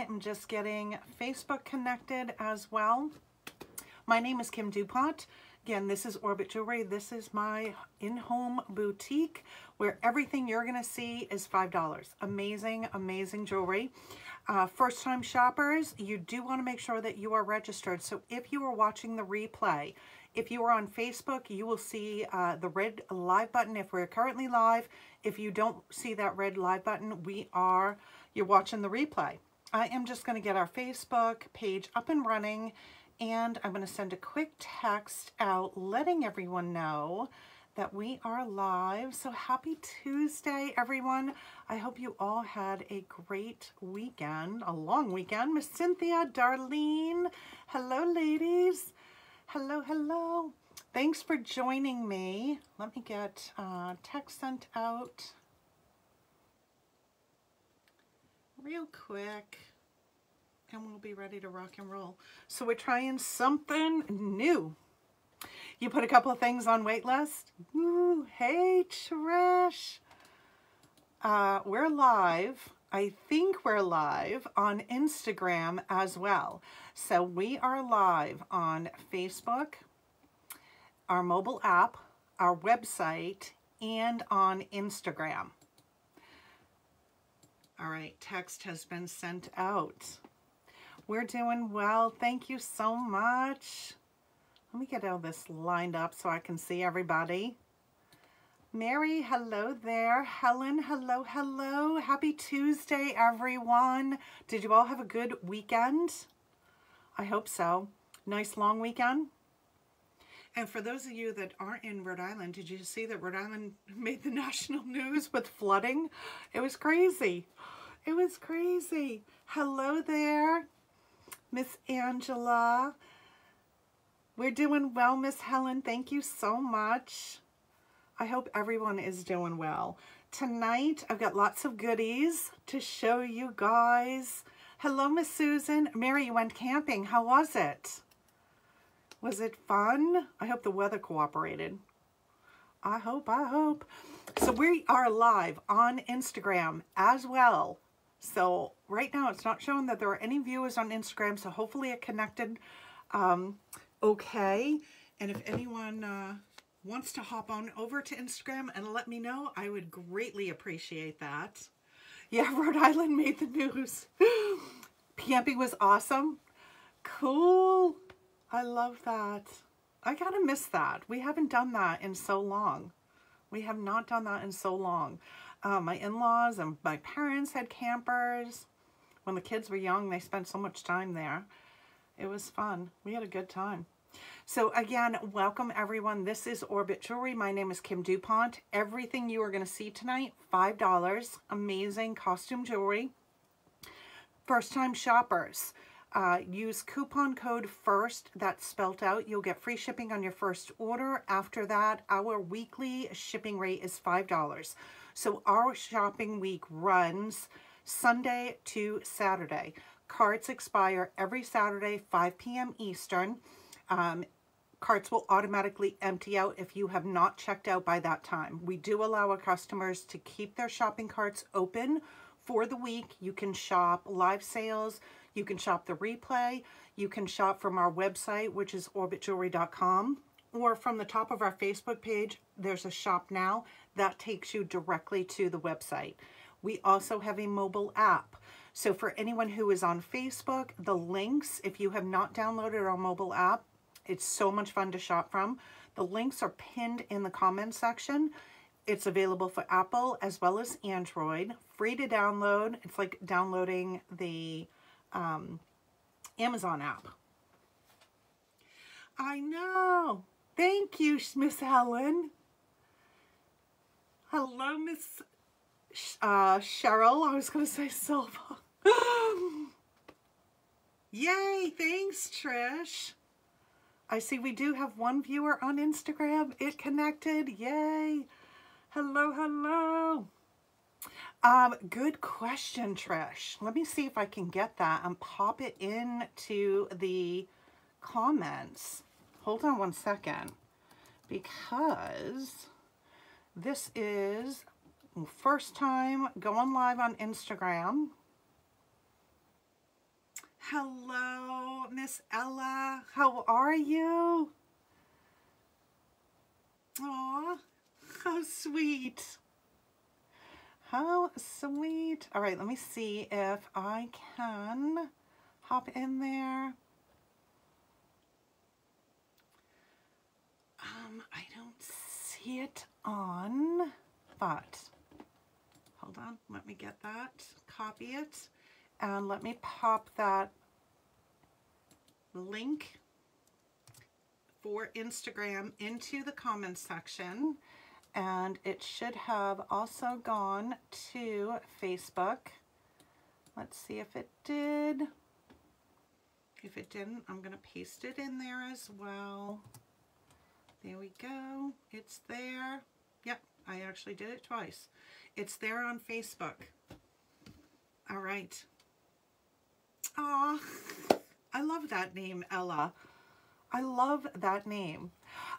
I am just getting Facebook connected as well. My name is Kim Dupont. Again, this is Orbit Jewelry. This is my in-home boutique where everything you're going to see is $5. Amazing, amazing jewelry. Uh, first time shoppers, you do want to make sure that you are registered. So if you are watching the replay, if you are on Facebook, you will see uh, the red live button if we're currently live. If you don't see that red live button, we are, you're watching the replay. I am just going to get our Facebook page up and running and I'm going to send a quick text out letting everyone know that we are live. So happy Tuesday, everyone. I hope you all had a great weekend, a long weekend. Miss Cynthia, Darlene, hello, ladies. Hello, hello. Thanks for joining me. Let me get uh, text sent out real quick and we'll be ready to rock and roll. So we're trying something new. You put a couple of things on waitlist. Ooh, hey, Trish. Uh, we're live. I think we're live on Instagram as well. So we are live on Facebook, our mobile app, our website, and on Instagram. All right, text has been sent out. We're doing well. Thank you so much. Let me get all this lined up so I can see everybody. Mary, hello there. Helen, hello, hello. Happy Tuesday, everyone. Did you all have a good weekend? I hope so. Nice long weekend. And for those of you that aren't in Rhode Island, did you see that Rhode Island made the national news with flooding? It was crazy. It was crazy. Hello there, Miss Angela. We're doing well, Miss Helen. Thank you so much. I hope everyone is doing well. Tonight, I've got lots of goodies to show you guys. Hello, Miss Susan. Mary, you went camping. How was it? Was it fun? I hope the weather cooperated. I hope, I hope. So we are live on Instagram as well. So right now it's not showing that there are any viewers on Instagram. So hopefully it connected um, okay. And if anyone uh, wants to hop on over to Instagram and let me know, I would greatly appreciate that. Yeah, Rhode Island made the news. PMP was awesome. Cool. I love that. I gotta miss that. We haven't done that in so long. We have not done that in so long. Uh, my in-laws and my parents had campers. When the kids were young, they spent so much time there. It was fun. We had a good time. So again, welcome everyone. This is Orbit Jewelry. My name is Kim Dupont. Everything you are going to see tonight, $5. Amazing costume jewelry. First time shoppers. Uh, use coupon code FIRST, that's spelt out. You'll get free shipping on your first order. After that, our weekly shipping rate is $5. So our shopping week runs Sunday to Saturday. Cards expire every Saturday, 5 p.m. Eastern. Um, carts will automatically empty out if you have not checked out by that time. We do allow our customers to keep their shopping carts open for the week. You can shop live sales, you can shop the replay, you can shop from our website, which is orbitjewelry.com, or from the top of our Facebook page, there's a shop now that takes you directly to the website. We also have a mobile app. So for anyone who is on Facebook, the links, if you have not downloaded our mobile app, it's so much fun to shop from. The links are pinned in the comment section. It's available for Apple as well as Android. Free to download. It's like downloading the um, Amazon app. I know. Thank you, Miss Helen. Hello, Miss uh, Cheryl. I was going to say Silva. Yay, thanks, Trish. I see we do have one viewer on Instagram. It connected. Yay. Hello, hello. Um, good question, Trish. Let me see if I can get that and pop it into the comments. Hold on one second. Because this is first time going live on Instagram. Hello, Miss Ella. How are you? Aw, how sweet. How sweet. All right, let me see if I can hop in there. Um, I don't see it on, but hold on, let me get that, copy it, and let me pop that link for Instagram into the comments section and it should have also gone to Facebook. Let's see if it did. If it didn't, I'm going to paste it in there as well. There we go. It's there. Yep, I actually did it twice. It's there on Facebook. All right. Aw, I love that name, Ella. I love that name.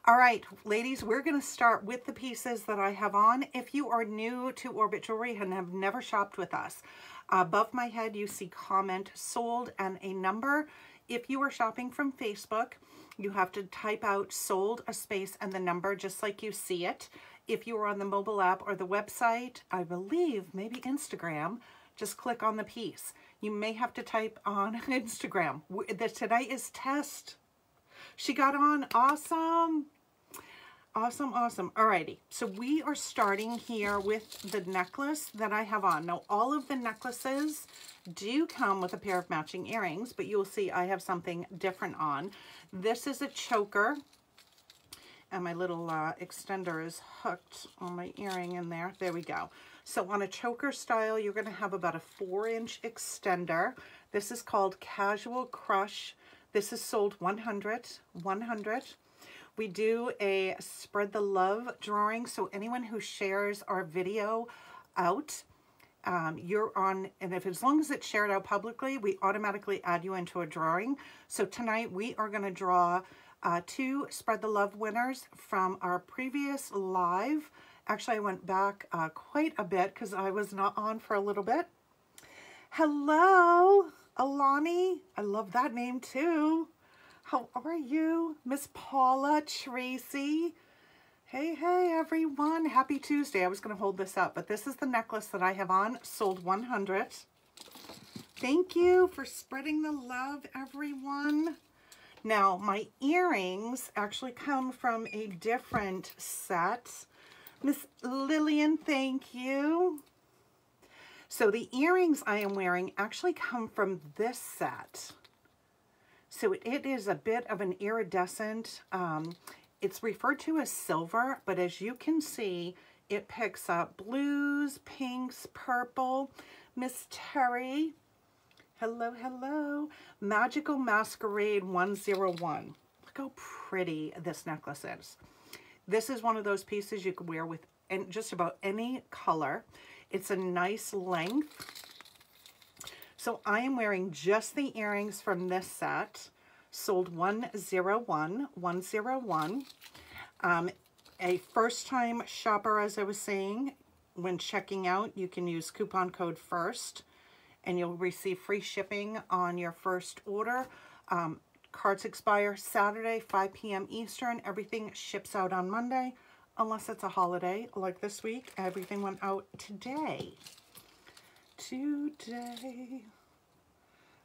All right, ladies, we're going to start with the pieces that I have on. If you are new to Orbit Jewelry and have never shopped with us, above my head you see comment sold and a number. If you are shopping from Facebook, you have to type out sold, a space, and the number just like you see it. If you are on the mobile app or the website, I believe maybe Instagram, just click on the piece. You may have to type on Instagram. The today is test she got on. Awesome. Awesome, awesome. Alrighty, so we are starting here with the necklace that I have on. Now, all of the necklaces do come with a pair of matching earrings, but you'll see I have something different on. This is a choker, and my little uh, extender is hooked on my earring in there. There we go. So on a choker style, you're going to have about a four-inch extender. This is called Casual Crush this is sold 100, 100. We do a spread the love drawing. So anyone who shares our video out, um, you're on, and if as long as it's shared out publicly, we automatically add you into a drawing. So tonight we are going to draw uh, two Spread the Love winners from our previous live. Actually, I went back uh, quite a bit because I was not on for a little bit. Hello. Alani, I love that name too. How are you? Miss Paula Tracy. Hey, hey, everyone. Happy Tuesday. I was going to hold this up, but this is the necklace that I have on. Sold 100. Thank you for spreading the love, everyone. Now, my earrings actually come from a different set. Miss Lillian, thank you. So the earrings I am wearing actually come from this set. So it is a bit of an iridescent, um, it's referred to as silver, but as you can see, it picks up blues, pinks, purple. Miss Terry, hello, hello. Magical Masquerade 101. Look how pretty this necklace is. This is one of those pieces you can wear with and just about any color. It's a nice length. So I am wearing just the earrings from this set. Sold 101, 101. Um, a first-time shopper, as I was saying, when checking out, you can use coupon code FIRST and you'll receive free shipping on your first order. Um, cards expire Saturday, 5 p.m. Eastern. Everything ships out on Monday unless it's a holiday like this week. Everything went out today. Today.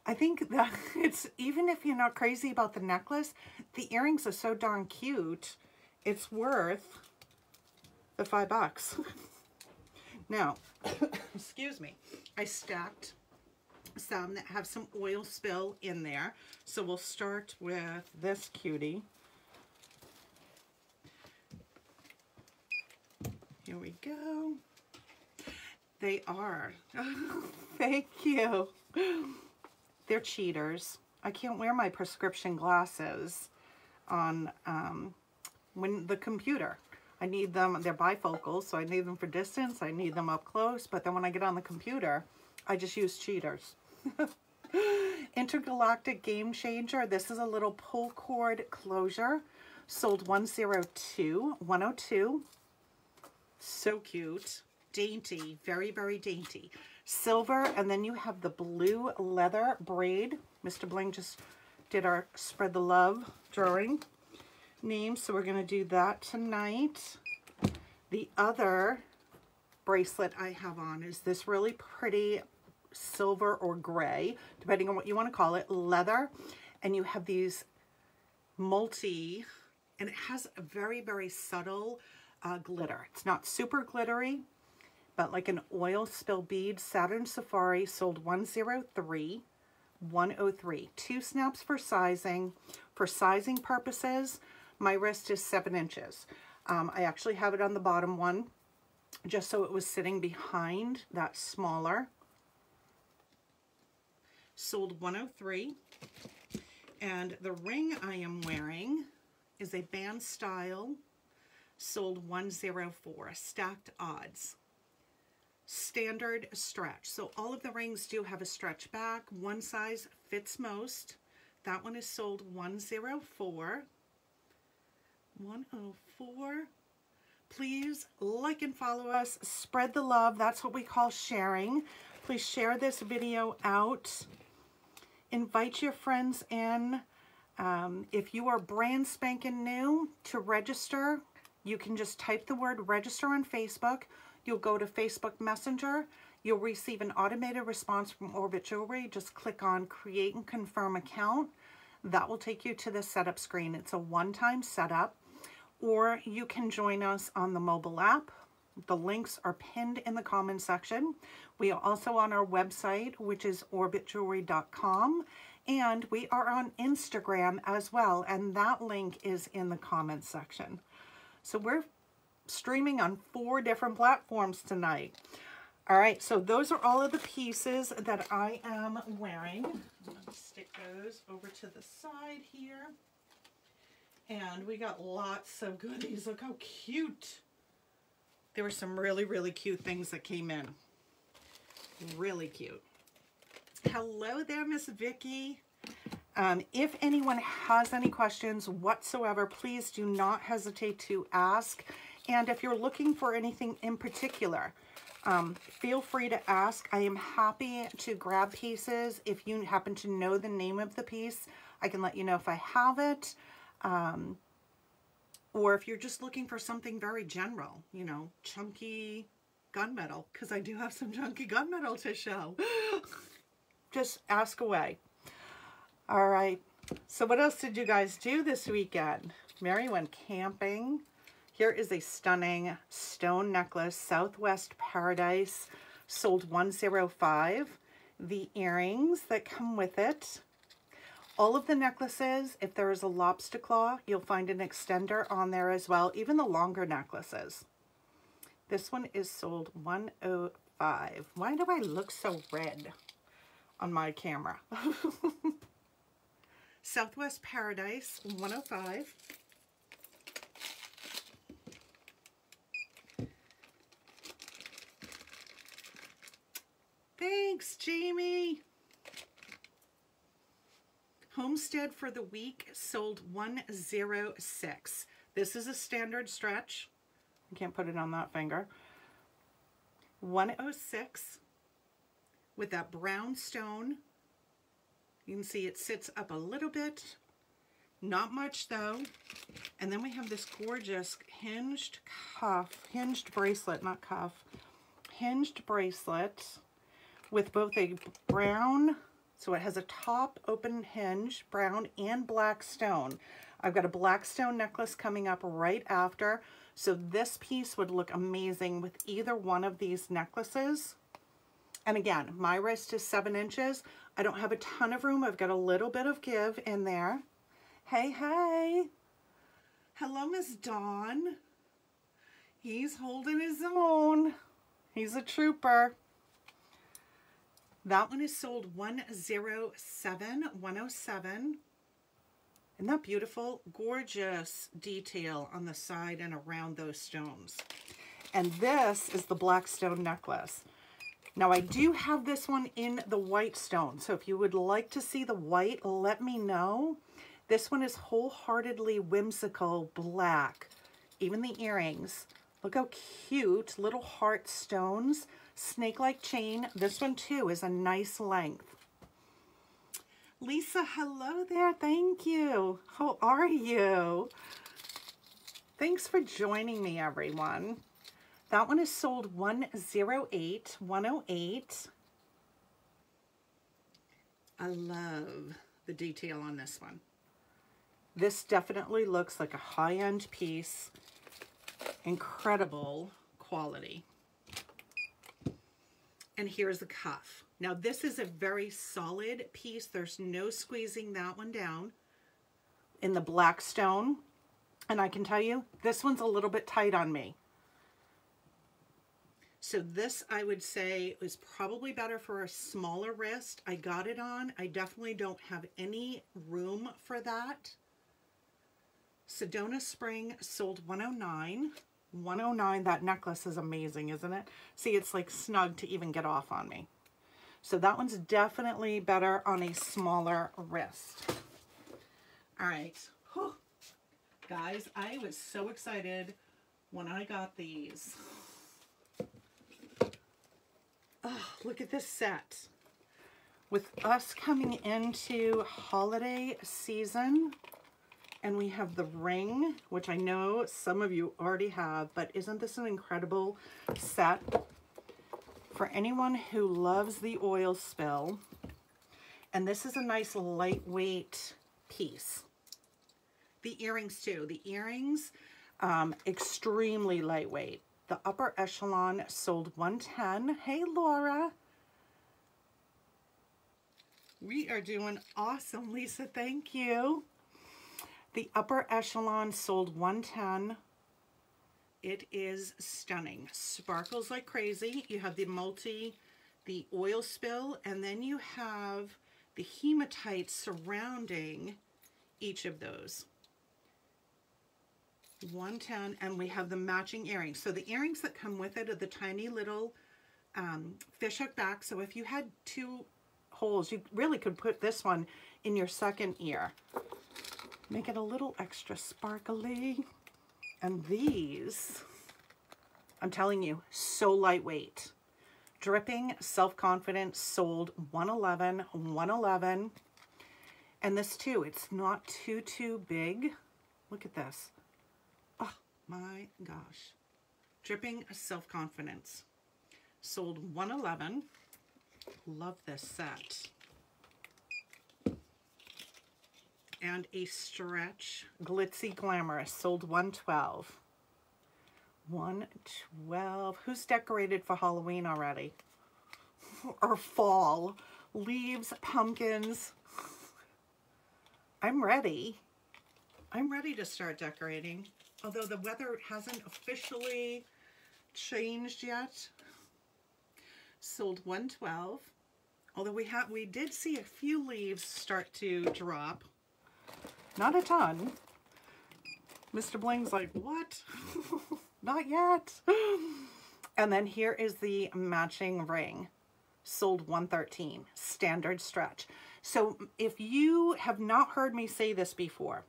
I think that it's, even if you're not crazy about the necklace, the earrings are so darn cute, it's worth the five bucks. now, excuse me, I stacked some that have some oil spill in there. So we'll start with this cutie. Here we go. They are. Thank you. They're cheaters. I can't wear my prescription glasses on um, when the computer. I need them, they're bifocals, so I need them for distance. I need them up close, but then when I get on the computer, I just use cheaters. Intergalactic Game Changer. This is a little pull cord closure. Sold 102, 102. So cute. Dainty. Very, very dainty. silver, and then you have the blue leather braid. Mr. Bling just did our Spread the Love drawing name, so we're going to do that tonight. The other bracelet I have on is this really pretty silver or gray, depending on what you want to call it, leather. And you have these multi, and it has a very, very subtle uh, glitter. It's not super glittery, but like an oil spill bead. Saturn Safari sold 103. 103. Two snaps for sizing. For sizing purposes, my wrist is seven inches. Um, I actually have it on the bottom one just so it was sitting behind that smaller. Sold 103. And the ring I am wearing is a band style, sold 104, stacked odds. Standard stretch. So all of the rings do have a stretch back. One size fits most. That one is sold 104. 104. Please like and follow us. Spread the love. That's what we call sharing. Please share this video out. Invite your friends in. Um, if you are brand spanking new to register, you can just type the word register on Facebook. You'll go to Facebook Messenger. You'll receive an automated response from Orbit Jewelry. Just click on create and confirm account. That will take you to the setup screen. It's a one-time setup or you can join us on the mobile app. The links are pinned in the comment section. We are also on our website, which is orbitjewelry.com, and we are on Instagram as well, and that link is in the comments section. So we're streaming on four different platforms tonight. All right, so those are all of the pieces that I am wearing. stick those over to the side here. And we got lots of goodies. Look how cute. There were some really, really cute things that came in. Really cute. Hello there, Miss Vicky. Um, if anyone has any questions whatsoever, please do not hesitate to ask. And if you're looking for anything in particular, um, feel free to ask. I am happy to grab pieces. If you happen to know the name of the piece, I can let you know if I have it. Um, or if you're just looking for something very general, you know, chunky gunmetal, because I do have some chunky gunmetal to show. just ask away. All right. So what else did you guys do this weekend? Mary went camping. Here is a stunning stone necklace, Southwest Paradise, sold 105. The earrings that come with it all of the necklaces, if there is a lobster claw, you'll find an extender on there as well, even the longer necklaces. This one is sold 105. Why do I look so red on my camera? Southwest Paradise 105. Thanks, Jamie. Homestead for the week sold 106. This is a standard stretch. I can't put it on that finger. 106 with that brown stone. You can see it sits up a little bit. Not much though. And then we have this gorgeous hinged cuff, hinged bracelet, not cuff, hinged bracelet with both a brown so it has a top open hinge, brown and black stone. I've got a black stone necklace coming up right after. So this piece would look amazing with either one of these necklaces. And again, my wrist is seven inches. I don't have a ton of room. I've got a little bit of give in there. Hey, hey. Hello, Miss Dawn. He's holding his own. He's a trooper. That one is sold 107, 107. Isn't that beautiful? Gorgeous detail on the side and around those stones. And this is the black stone necklace. Now I do have this one in the white stone. So if you would like to see the white, let me know. This one is wholeheartedly whimsical black. Even the earrings. Look how cute. Little heart stones snake-like chain. This one too is a nice length. Lisa, hello there. Thank you. How are you? Thanks for joining me, everyone. That one is sold 108, 108. I love the detail on this one. This definitely looks like a high-end piece. Incredible quality. And here's the cuff. Now this is a very solid piece. There's no squeezing that one down in the black stone. And I can tell you, this one's a little bit tight on me. So this, I would say, is probably better for a smaller wrist. I got it on. I definitely don't have any room for that. Sedona Spring sold 109 109 that necklace is amazing, isn't it? See, it's like snug to even get off on me. So that one's definitely better on a smaller wrist. All right. Whew. Guys, I was so excited when I got these. Oh, look at this set. With us coming into holiday season, and we have the ring, which I know some of you already have, but isn't this an incredible set? For anyone who loves the oil spill, and this is a nice lightweight piece. The earrings too. The earrings, um, extremely lightweight. The upper echelon sold 110. Hey, Laura. We are doing awesome, Lisa. Thank you. The upper echelon sold 110. It is stunning. Sparkles like crazy. You have the multi, the oil spill, and then you have the hematite surrounding each of those. 110 and we have the matching earrings. So the earrings that come with it are the tiny little um, fishhook back. So if you had two holes, you really could put this one in your second ear. Make it a little extra sparkly. And these, I'm telling you, so lightweight. Dripping, self-confident, sold 111, 111. And this too, it's not too, too big. Look at this. My gosh. Dripping Self-Confidence. Sold 111. Love this set. And a stretch Glitzy Glamorous. Sold 112. 112. Who's decorated for Halloween already? or fall? Leaves, pumpkins. I'm ready. I'm ready to start decorating although the weather hasn't officially changed yet. Sold 112. Although we have we did see a few leaves start to drop. Not a ton. Mr. Bling's like, what? Not yet. and then here is the matching ring. Sold 113. Standard stretch. So if you have not heard me say this before,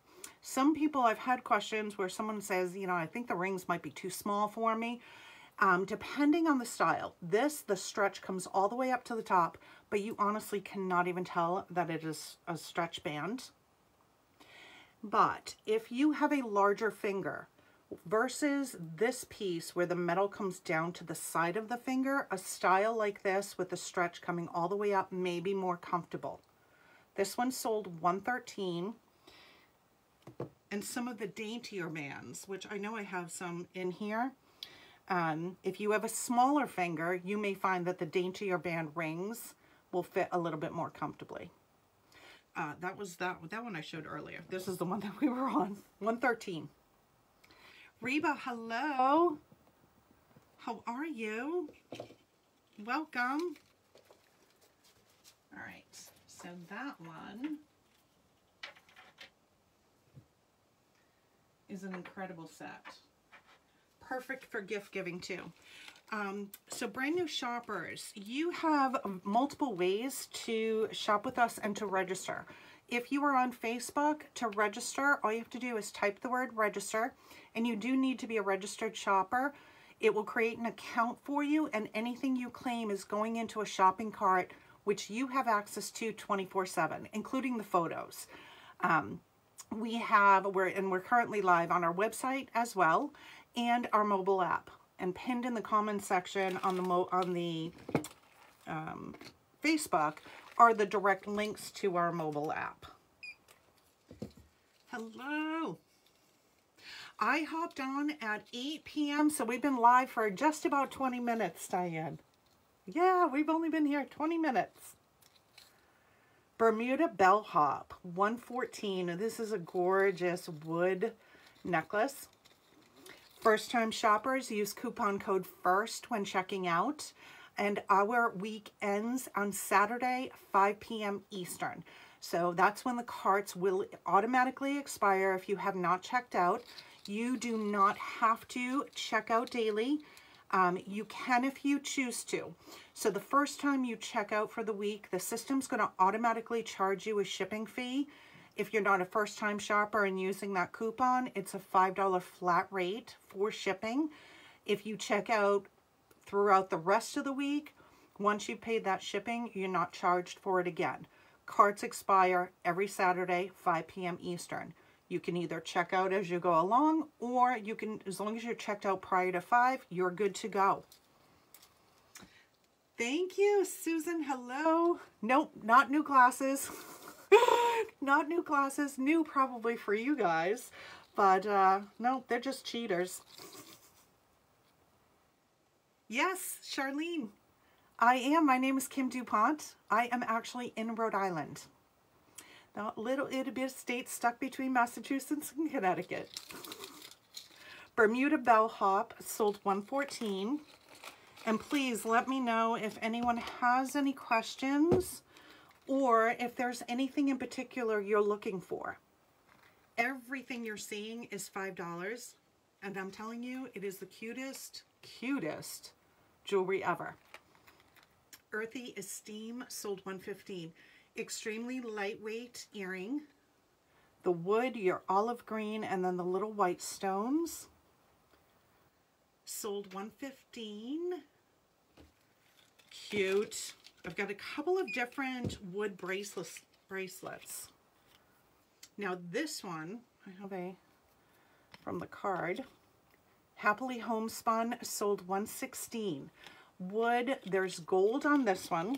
some people, I've had questions where someone says, you know, I think the rings might be too small for me. Um, depending on the style, this, the stretch comes all the way up to the top, but you honestly cannot even tell that it is a stretch band. But if you have a larger finger versus this piece where the metal comes down to the side of the finger, a style like this with the stretch coming all the way up may be more comfortable. This one sold 113 and some of the daintier bands, which I know I have some in here. Um, if you have a smaller finger, you may find that the daintier band rings will fit a little bit more comfortably. Uh, that was that, that one I showed earlier. This is the one that we were on, 113. Reba, hello. How are you? Welcome. All right, so that one is an incredible set. Perfect for gift giving too. Um, so brand new shoppers, you have multiple ways to shop with us and to register. If you are on Facebook to register, all you have to do is type the word register and you do need to be a registered shopper. It will create an account for you and anything you claim is going into a shopping cart which you have access to 24-7, including the photos. Um, we have, we're, and we're currently live on our website as well, and our mobile app. And pinned in the comments section on the, mo on the um, Facebook are the direct links to our mobile app. Hello. I hopped on at 8 p.m. So we've been live for just about 20 minutes, Diane. Yeah, we've only been here 20 minutes. Bermuda Bellhop, 114. This is a gorgeous wood necklace. First time shoppers use coupon code FIRST when checking out. And our week ends on Saturday, 5 p.m. Eastern. So that's when the carts will automatically expire if you have not checked out. You do not have to check out daily. Um, you can if you choose to. So the first time you check out for the week, the system's going to automatically charge you a shipping fee. If you're not a first time shopper and using that coupon, it's a $5 flat rate for shipping. If you check out throughout the rest of the week, once you've paid that shipping, you're not charged for it again. Carts expire every Saturday, 5 p.m. Eastern. You can either check out as you go along, or you can, as long as you're checked out prior to 5, you're good to go. Thank you, Susan. Hello. Nope, not new glasses. not new glasses. New probably for you guys. But uh, no, they're just cheaters. Yes, Charlene. I am. My name is Kim Dupont. I am actually in Rhode Island. A little itty state stuck between Massachusetts and Connecticut. Bermuda Bellhop sold 114. And please let me know if anyone has any questions or if there's anything in particular you're looking for. Everything you're seeing is $5. And I'm telling you, it is the cutest, cutest jewelry ever. Earthy Esteem sold 115 extremely lightweight earring. The wood, your olive green, and then the little white stones. Sold 115 Cute. I've got a couple of different wood bracelets. bracelets. Now this one, I have a, from the card, Happily Homespun, sold 116 Wood, there's gold on this one.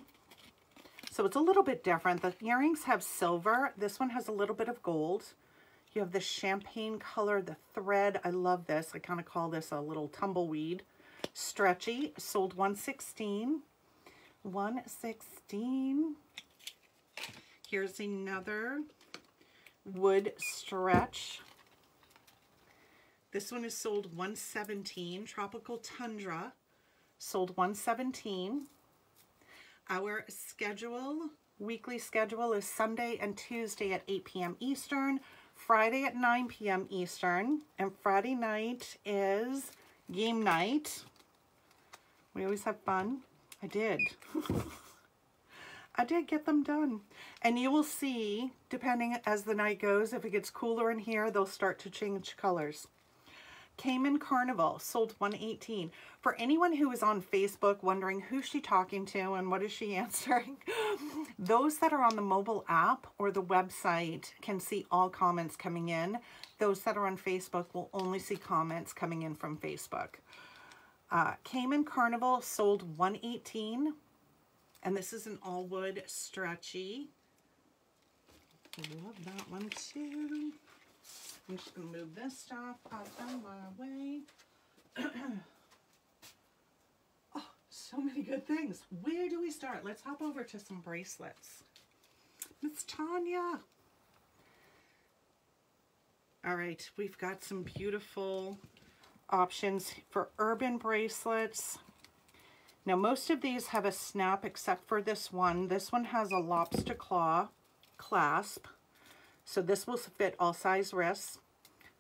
So it's a little bit different. The earrings have silver. This one has a little bit of gold. You have the champagne color, the thread. I love this. I kind of call this a little tumbleweed. Stretchy, sold 116 116 Here's another wood stretch. This one is sold 117 Tropical Tundra, sold 117 our schedule, weekly schedule is Sunday and Tuesday at 8 p.m. Eastern, Friday at 9 p.m. Eastern, and Friday night is game night. We always have fun. I did. I did get them done. And you will see, depending as the night goes, if it gets cooler in here, they'll start to change colors. Cayman Carnival, sold 118. For anyone who is on Facebook wondering who's she talking to and what is she answering, those that are on the mobile app or the website can see all comments coming in. Those that are on Facebook will only see comments coming in from Facebook. Uh, Cayman Carnival sold 118 and this is an all wood stretchy. Love that one too. I'm just going to move this stuff out of my way. oh, so many good things. Where do we start? Let's hop over to some bracelets. Miss Tanya. All right, we've got some beautiful options for urban bracelets. Now, most of these have a snap except for this one. This one has a lobster claw clasp. So this will fit all size wrists.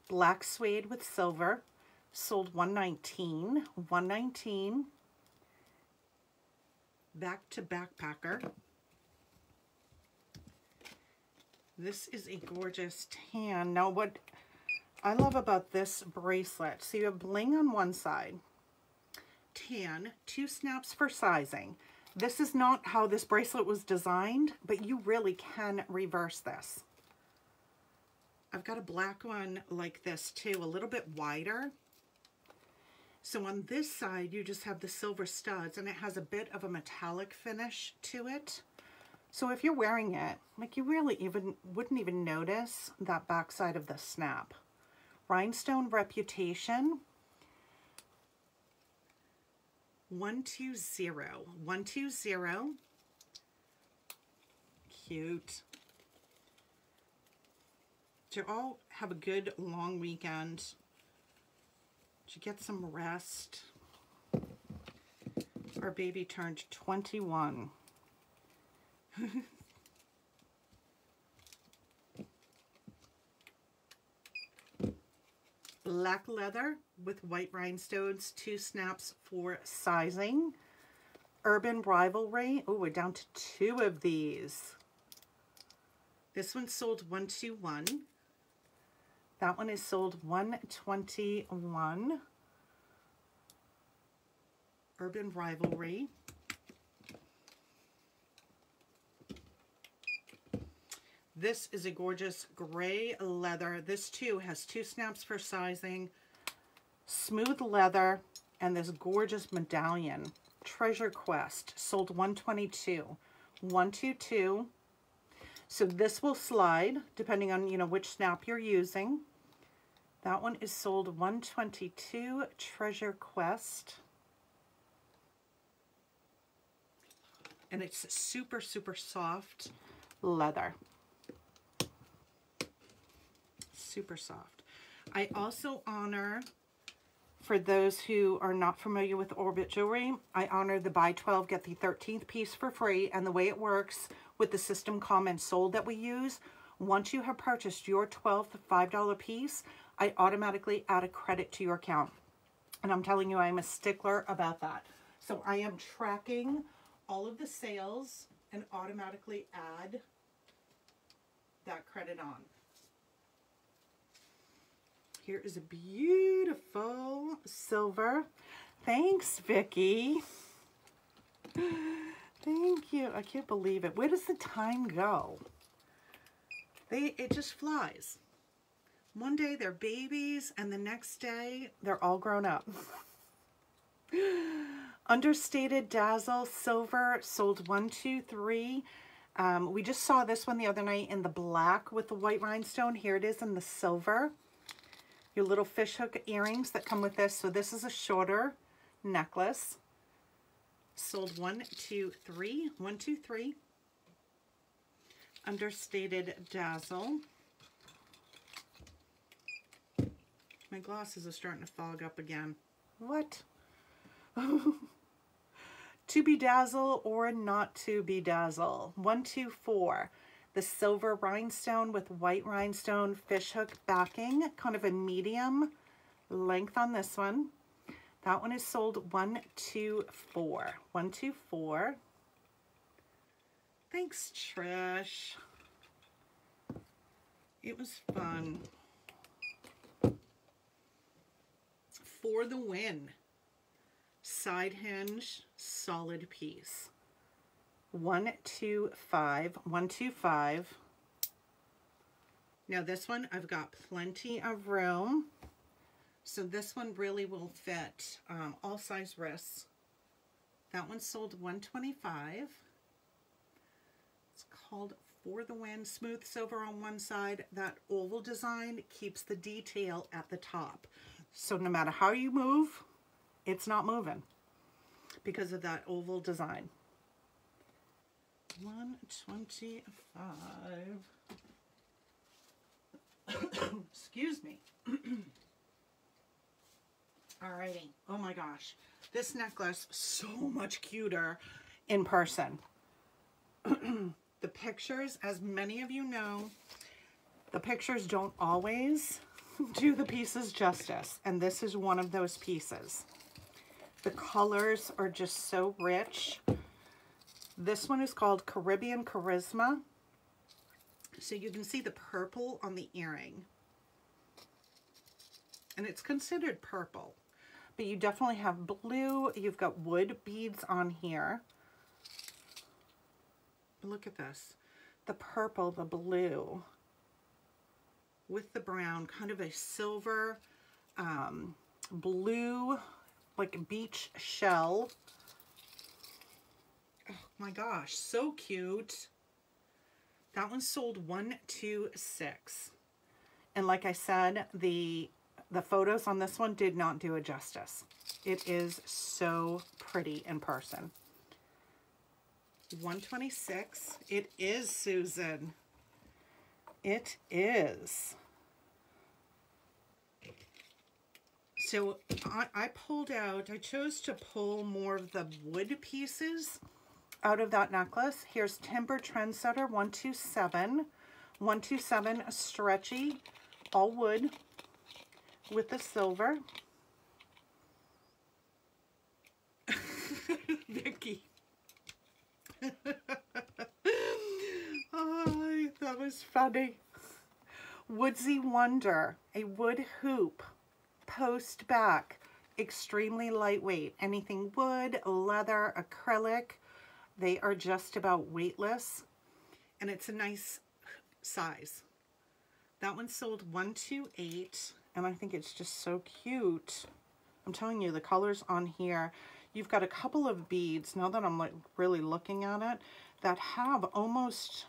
Black suede with silver. Sold 119 119 Back to backpacker. This is a gorgeous tan. Now what I love about this bracelet, so you have bling on one side. tan, two snaps for sizing. This is not how this bracelet was designed, but you really can reverse this. I've got a black one like this too, a little bit wider. So on this side, you just have the silver studs and it has a bit of a metallic finish to it. So if you're wearing it, like you really even wouldn't even notice that backside of the snap. Rhinestone Reputation. 120. 120. Cute. To all have a good long weekend. To get some rest. Our baby turned 21. Black leather with white rhinestones, two snaps for sizing. Urban Rivalry. Oh, we're down to two of these. This one sold 121. That one is sold 121. Urban Rivalry. This is a gorgeous gray leather. This too has two snaps for sizing, smooth leather, and this gorgeous medallion. Treasure Quest, sold 122. 122. So this will slide depending on, you know, which snap you're using. That one is sold 122 Treasure Quest. And it's super, super soft leather. super soft. I also honor, for those who are not familiar with Orbit Jewelry, I honor the buy 12, get the 13th piece for free. And the way it works with the system CommentSold that we use, once you have purchased your 12th $5 piece, I automatically add a credit to your account. And I'm telling you, I'm a stickler about that. So I am tracking all of the sales and automatically add that credit on. Here is a beautiful silver. Thanks, Vicki. Thank you. I can't believe it. Where does the time go? They It just flies. One day they're babies and the next day they're all grown up. Understated Dazzle Silver sold one, two, three. Um, we just saw this one the other night in the black with the white rhinestone. Here it is in the silver your little fishhook earrings that come with this. So this is a shorter necklace. Sold one, two, three. One, two, three. Understated dazzle. My glasses are starting to fog up again. What? to be dazzle or not to be dazzle. One, two, four the silver rhinestone with white rhinestone fishhook backing, kind of a medium length on this one. That one is sold 124. 124. Thanks, Trish. It was fun. For the win. Side hinge, solid piece one, two, five, one, two, five. Now this one, I've got plenty of room. So this one really will fit um, all size wrists. That one sold 125. It's called For the Win, smooth silver on one side. That oval design keeps the detail at the top. So no matter how you move, it's not moving because of that oval design. 125. Excuse me. Alrighty. Oh my gosh. This necklace so much cuter in person. the pictures, as many of you know, the pictures don't always do the pieces justice. And this is one of those pieces. The colors are just so rich. This one is called Caribbean Charisma. So you can see the purple on the earring. And it's considered purple. but you definitely have blue. You've got wood beads on here. Look at this. The purple, the blue with the brown, kind of a silver, um, blue, like beach shell. Oh my gosh, so cute. That one sold 126. And like I said, the the photos on this one did not do it justice. It is so pretty in person. 126. It is, Susan. It is. So I, I pulled out, I chose to pull more of the wood pieces out of that necklace. Here's Timber Trendsetter 127. 127 stretchy, all wood with the silver. Vicky. oh, that was funny. Woodsy Wonder, a wood hoop, post back, extremely lightweight. Anything wood, leather, acrylic, they are just about weightless. And it's a nice size. That one sold 128 and I think it's just so cute. I'm telling you, the colors on here, you've got a couple of beads, now that I'm like really looking at it, that have almost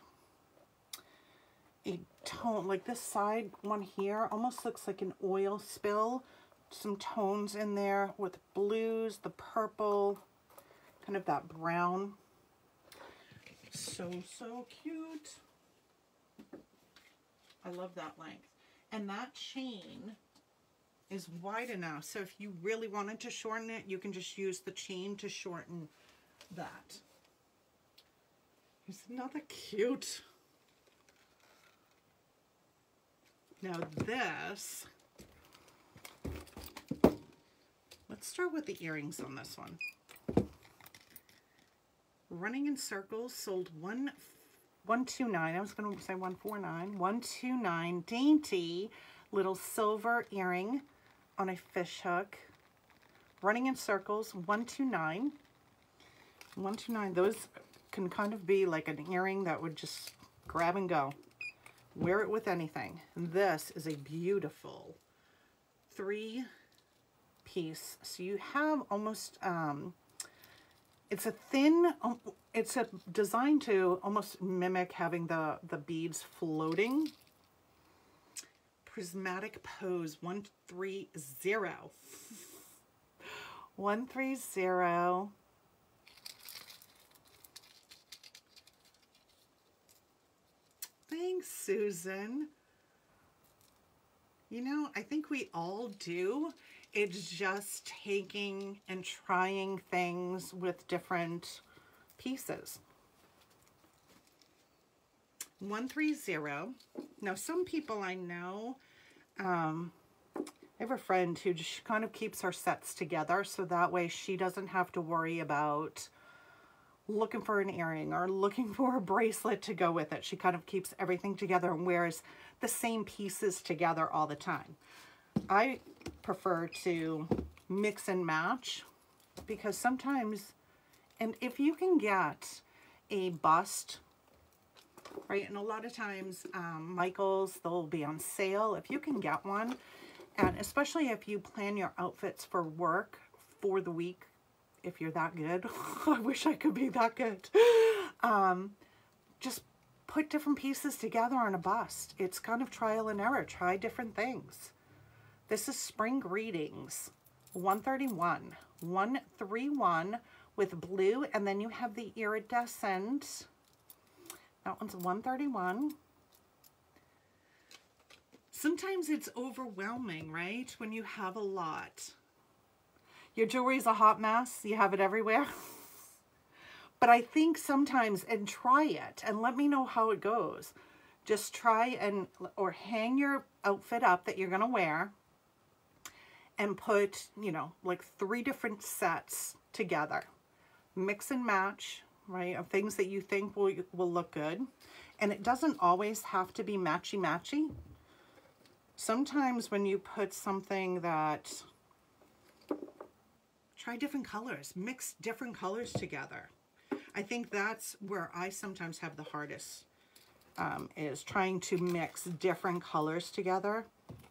a tone, like this side one here almost looks like an oil spill. Some tones in there with blues, the purple, kind of that brown. So, so cute. I love that length. And that chain is wide enough. So if you really wanted to shorten it, you can just use the chain to shorten that. Here's another cute. Now this, let's start with the earrings on this one. Running in Circles sold one 129. I was going to say 149. 129 dainty little silver earring on a fish hook. Running in circles, 129. 129. Those can kind of be like an earring that would just grab and go. Wear it with anything. And this is a beautiful three piece. So you have almost um, it's a thin, um, it's a designed to almost mimic having the, the beads floating. Prismatic Pose 130. 130. Thanks, Susan. You know, I think we all do. It's just taking and trying things with different pieces. 130. Now, some people I know, um, I have a friend who just kind of keeps her sets together so that way she doesn't have to worry about looking for an earring or looking for a bracelet to go with it. She kind of keeps everything together and wears the same pieces together all the time. I prefer to mix and match because sometimes, and if you can get a bust, right, and a lot of times um, Michael's, they'll be on sale. If you can get one, and especially if you plan your outfits for work for the week, if you're that good, I wish I could be that good, um, just put different pieces together on a bust. It's kind of trial and error. Try different things. This is Spring Greetings, 131. 131 with blue, and then you have the iridescent. That one's 131. Sometimes it's overwhelming, right? When you have a lot. Your jewelry's a hot mess. You have it everywhere. but I think sometimes, and try it, and let me know how it goes. Just try and, or hang your outfit up that you're going to wear and put, you know, like three different sets together. Mix and match, right, of things that you think will, will look good. And it doesn't always have to be matchy-matchy. Sometimes when you put something that Try different colors. Mix different colors together. I think that's where I sometimes have the hardest um, is trying to mix different colors together.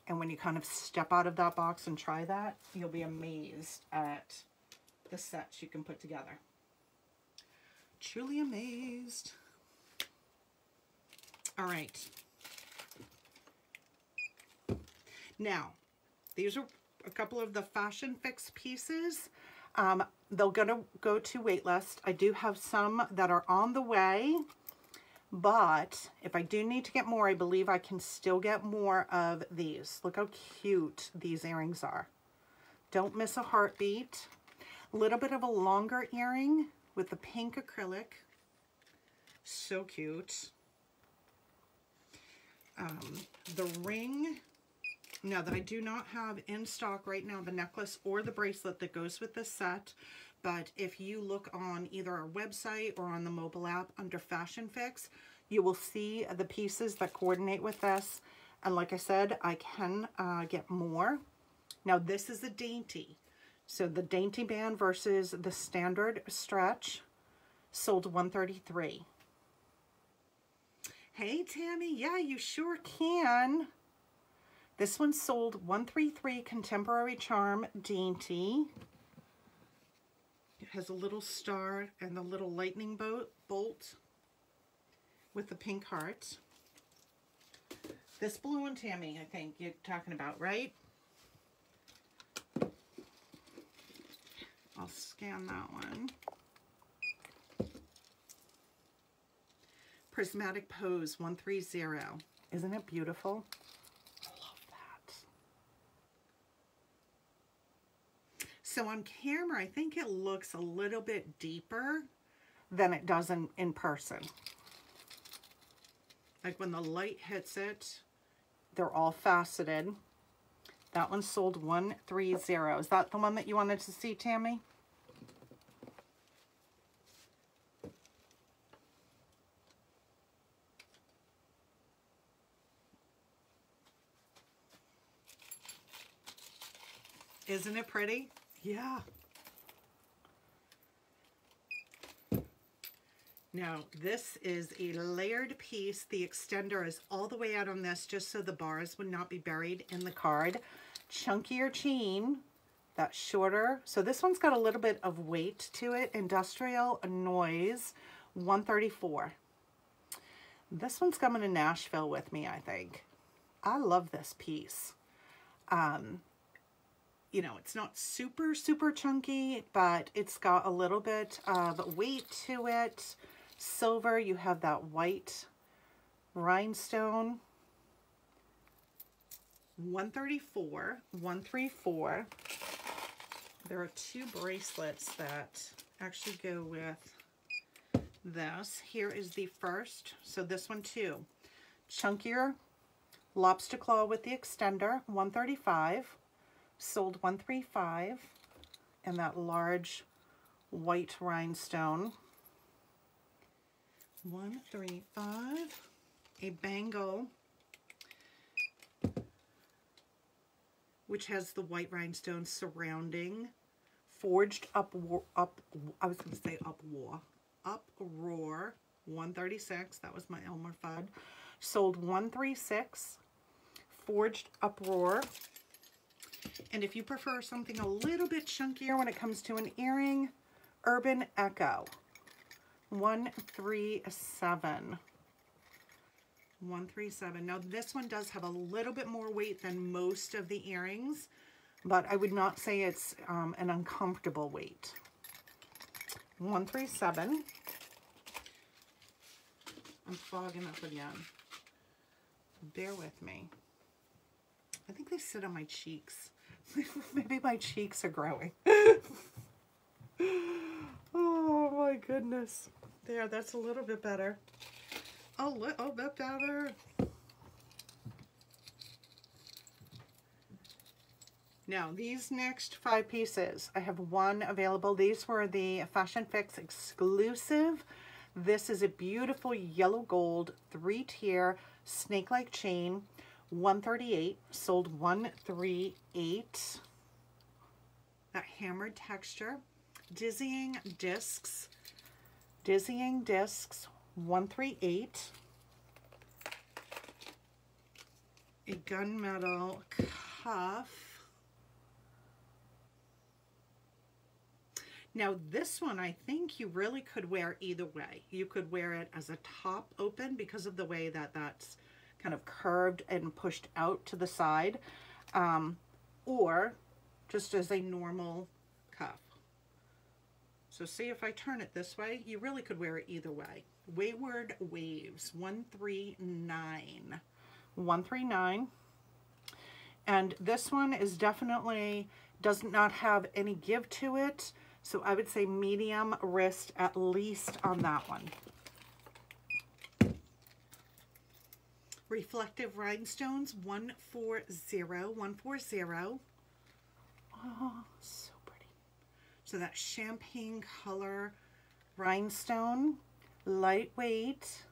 And when you kind of step out of that box and try that, you'll be amazed at the sets you can put together. Truly amazed. All right. Now, these are a couple of the Fashion Fix pieces. Um, they're going to go to waitlist. I do have some that are on the way, but if I do need to get more, I believe I can still get more of these. Look how cute these earrings are. Don't miss a heartbeat. A little bit of a longer earring with the pink acrylic. So cute. Um, the ring now that I do not have in stock right now the necklace or the bracelet that goes with this set, but if you look on either our website or on the mobile app under Fashion Fix, you will see the pieces that coordinate with this. And like I said, I can uh, get more. Now this is a dainty. So the dainty band versus the standard stretch sold 133 Hey Tammy, yeah, you sure can. This one sold 133 Contemporary Charm Dainty. It has a little star and the little lightning bolt, bolt with the pink heart. This blue one, Tammy, I think you're talking about, right? I'll scan that one. Prismatic Pose 130. Isn't it beautiful? So on camera, I think it looks a little bit deeper than it does in, in person. Like when the light hits it, they're all faceted. That one sold 130. Is that the one that you wanted to see, Tammy? Isn't it pretty? Yeah. Now, this is a layered piece. The extender is all the way out on this just so the bars would not be buried in the card. Chunkier chain, that's shorter. So this one's got a little bit of weight to it. Industrial Noise, 134. This one's coming to Nashville with me, I think. I love this piece. Um, you know, it's not super, super chunky, but it's got a little bit of weight to it. Silver, you have that white rhinestone. 134, 134. There are two bracelets that actually go with this. Here is the first. So this one too. Chunkier lobster claw with the extender, 135 sold 135 and that large white rhinestone. 135 a bangle which has the white rhinestone surrounding forged up up I was going to say up war up roar 136 that was my Elmer Fudd sold 136 forged uproar and if you prefer something a little bit chunkier when it comes to an earring, Urban Echo. 137. 137. Now this one does have a little bit more weight than most of the earrings, but I would not say it's um, an uncomfortable weight. 137. I'm fogging up again. Bear with me. I think they sit on my cheeks. Maybe my cheeks are growing. oh my goodness. There, that's a little bit better. A little bit better. Now, these next five pieces, I have one available. These were the Fashion Fix exclusive. This is a beautiful yellow gold three-tier snake-like chain. 138 sold 138 that hammered texture. Dizzying Discs. Dizzying Discs 138. A gunmetal cuff. Now this one, I think you really could wear either way. You could wear it as a top open because of the way that that's kind of curved and pushed out to the side. Um, or just as a normal cuff. So see if I turn it this way, you really could wear it either way. Wayward Waves, 139. 139. And this one is definitely, does not have any give to it. So I would say medium wrist at least on that one. Reflective Rhinestones, 140, 140. Oh, so pretty. So that champagne color rhinestone, lightweight,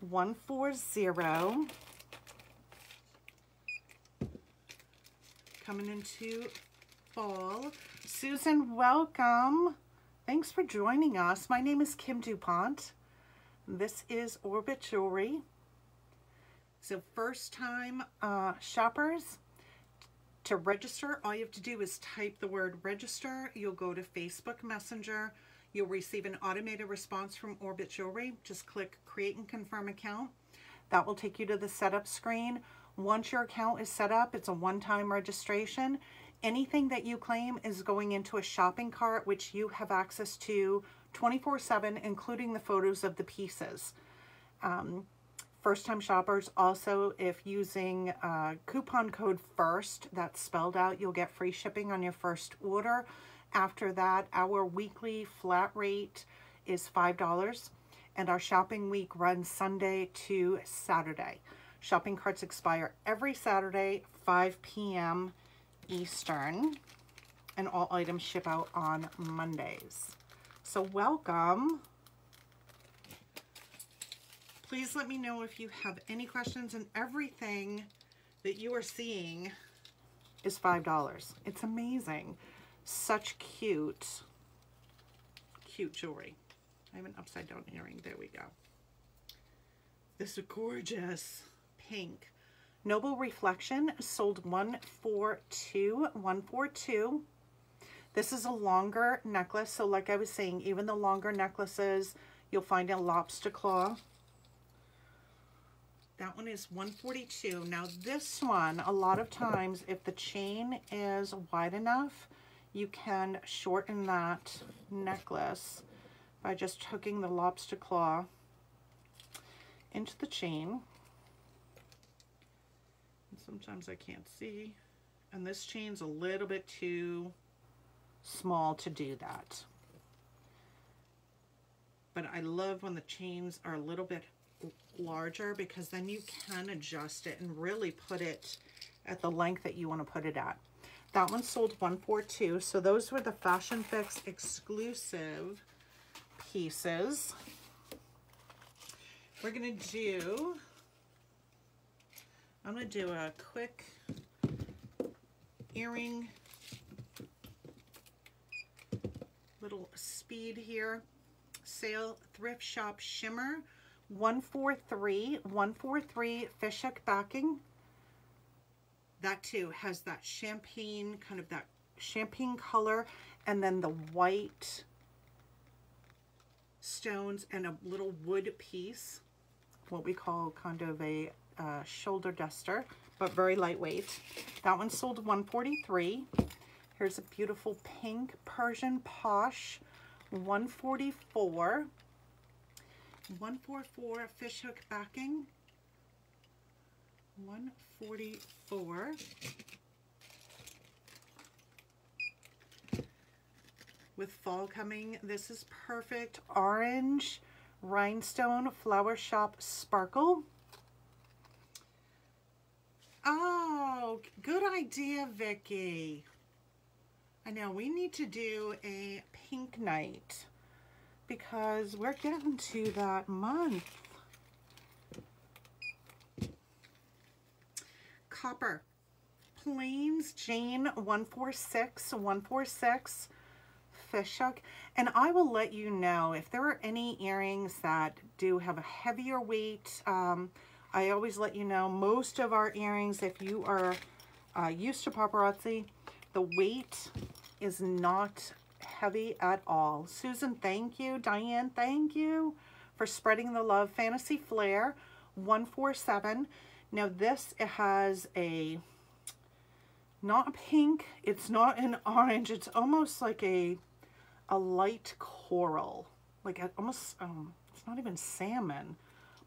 140. Coming into fall. Susan, welcome. Thanks for joining us. My name is Kim Dupont. This is Orbit Jewelry. So first time uh, shoppers, to register, all you have to do is type the word register. You'll go to Facebook Messenger. You'll receive an automated response from Orbit Jewelry. Just click create and confirm account. That will take you to the setup screen. Once your account is set up, it's a one-time registration. Anything that you claim is going into a shopping cart, which you have access to 24-7, including the photos of the pieces. Um, First-time shoppers, also, if using uh, coupon code FIRST, that's spelled out, you'll get free shipping on your first order. After that, our weekly flat rate is $5, and our shopping week runs Sunday to Saturday. Shopping carts expire every Saturday, 5 p.m. Eastern, and all items ship out on Mondays. So welcome. Please let me know if you have any questions and everything that you are seeing is $5. It's amazing. Such cute, cute jewelry. I have an upside down earring. There we go. This is gorgeous pink. Noble Reflection sold 142, 142. This is a longer necklace. So like I was saying, even the longer necklaces, you'll find a lobster claw that one is 142. Now this one, a lot of times, if the chain is wide enough, you can shorten that necklace by just hooking the lobster claw into the chain. And sometimes I can't see. And this chain's a little bit too small to do that. But I love when the chains are a little bit larger because then you can adjust it and really put it at the length that you want to put it at. That one sold 142. So those were the Fashion Fix exclusive pieces. We're going to do, I'm going to do a quick earring, little speed here. Sale Thrift Shop Shimmer 143, 143 fishhook backing. That too has that champagne, kind of that champagne color, and then the white stones and a little wood piece, what we call kind of a uh, shoulder duster, but very lightweight. That one sold 143. Here's a beautiful pink Persian Posh, 144. 144 fishhook backing. 144. With fall coming, this is perfect. Orange Rhinestone Flower Shop Sparkle. Oh, good idea, Vicki. I know, we need to do a pink night because we're getting to that month. Copper Plains, Jane 146, 146, fish hook. And I will let you know if there are any earrings that do have a heavier weight. Um, I always let you know most of our earrings, if you are uh, used to paparazzi, the weight is not heavy at all. Susan, thank you. Diane, thank you for spreading the love. Fantasy Flair 147. Now this, it has a, not pink, it's not an orange, it's almost like a, a light coral. Like a, almost, um, it's not even salmon.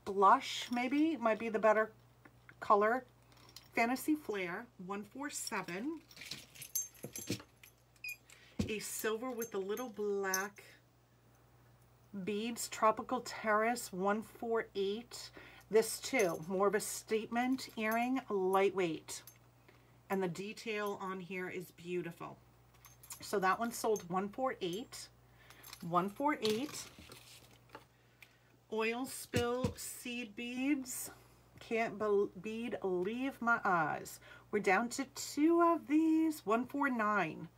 Blush, maybe, might be the better color. Fantasy Flair 147 a silver with the little black beads, Tropical Terrace 148. This too, more of a statement earring, lightweight. And the detail on here is beautiful. So that one sold 148. 148. Oil spill seed beads. Can't bead leave my eyes. We're down to two of these. 149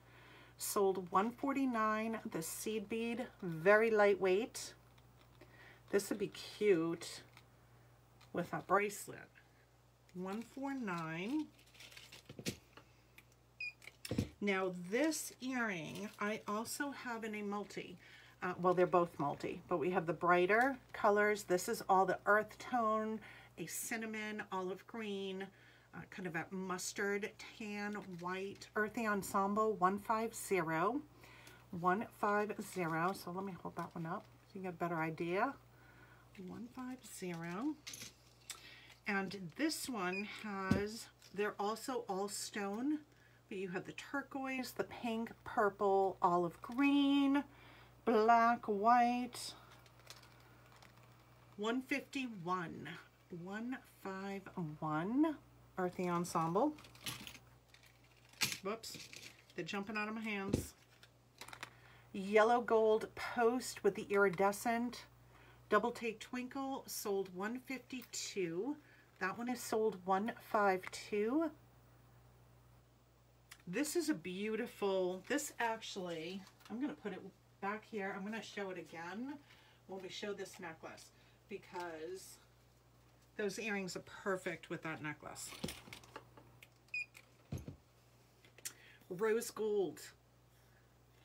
sold 149 the seed bead very lightweight. This would be cute with a bracelet. 149 now this earring I also have in a multi. Uh, well they're both multi but we have the brighter colors. This is all the earth tone a cinnamon olive green uh, kind of a mustard, tan, white, earthy ensemble 150. 150. So let me hold that one up so you get a better idea. 150. And this one has, they're also all stone, but you have the turquoise, the pink, purple, olive green, black, white. 151. 151 earthy ensemble. Whoops, they're jumping out of my hands. Yellow gold post with the iridescent. Double take twinkle sold 152. That one is sold 152. This is a beautiful, this actually, I'm going to put it back here. I'm going to show it again when we show this necklace because those earrings are perfect with that necklace. Rose gold.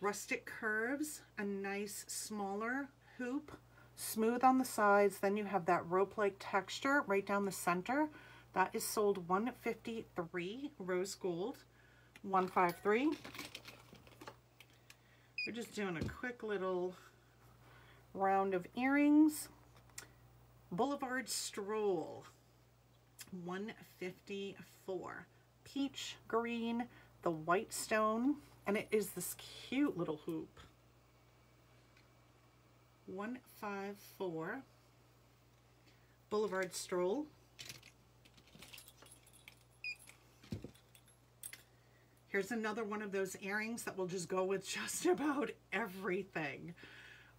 Rustic curves, a nice smaller hoop, smooth on the sides. Then you have that rope-like texture right down the center. That is sold 153 rose gold, 153. We're just doing a quick little round of earrings. Boulevard Stroll, 154. Peach green, the white stone, and it is this cute little hoop. 154. Boulevard Stroll. Here's another one of those earrings that will just go with just about everything.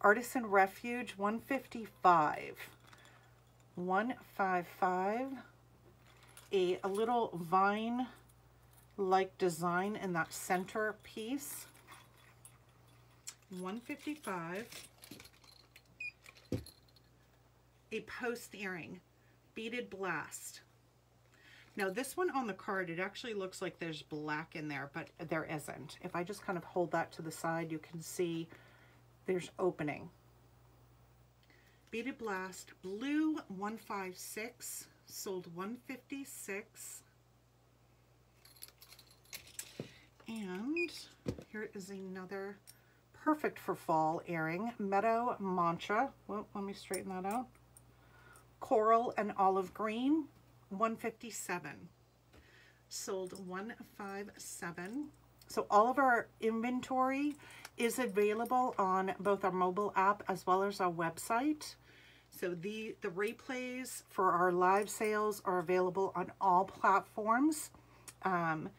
Artisan Refuge 155. 155 a, a little vine like design in that center piece. 155 a post earring beaded blast. Now this one on the card it actually looks like there's black in there but there isn't. If I just kind of hold that to the side you can see there's opening Beaded Blast Blue 156, sold 156. And here is another perfect for fall earring, Meadow Mantra. Well, let me straighten that out. Coral and Olive Green, 157. Sold 157. So all of our inventory is available on both our mobile app as well as our website. So the, the replays for our live sales are available on all platforms. Um,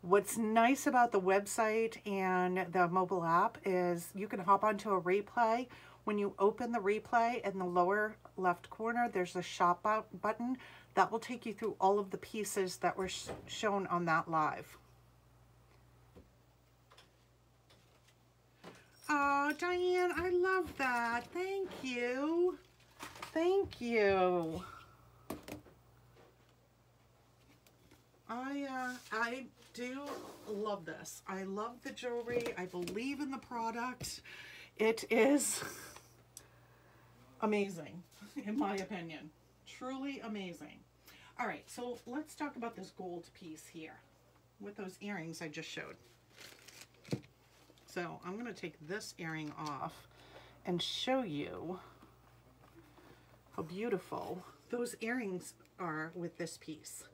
what's nice about the website and the mobile app is you can hop onto a replay. When you open the replay in the lower left corner, there's a shop button. That will take you through all of the pieces that were sh shown on that live. Oh, Diane, I love that. Thank you. Thank you. I, uh, I do love this. I love the jewelry. I believe in the product. It is amazing, in my opinion. Truly amazing. All right, so let's talk about this gold piece here with those earrings I just showed. So I'm going to take this earring off and show you beautiful those earrings are with this piece.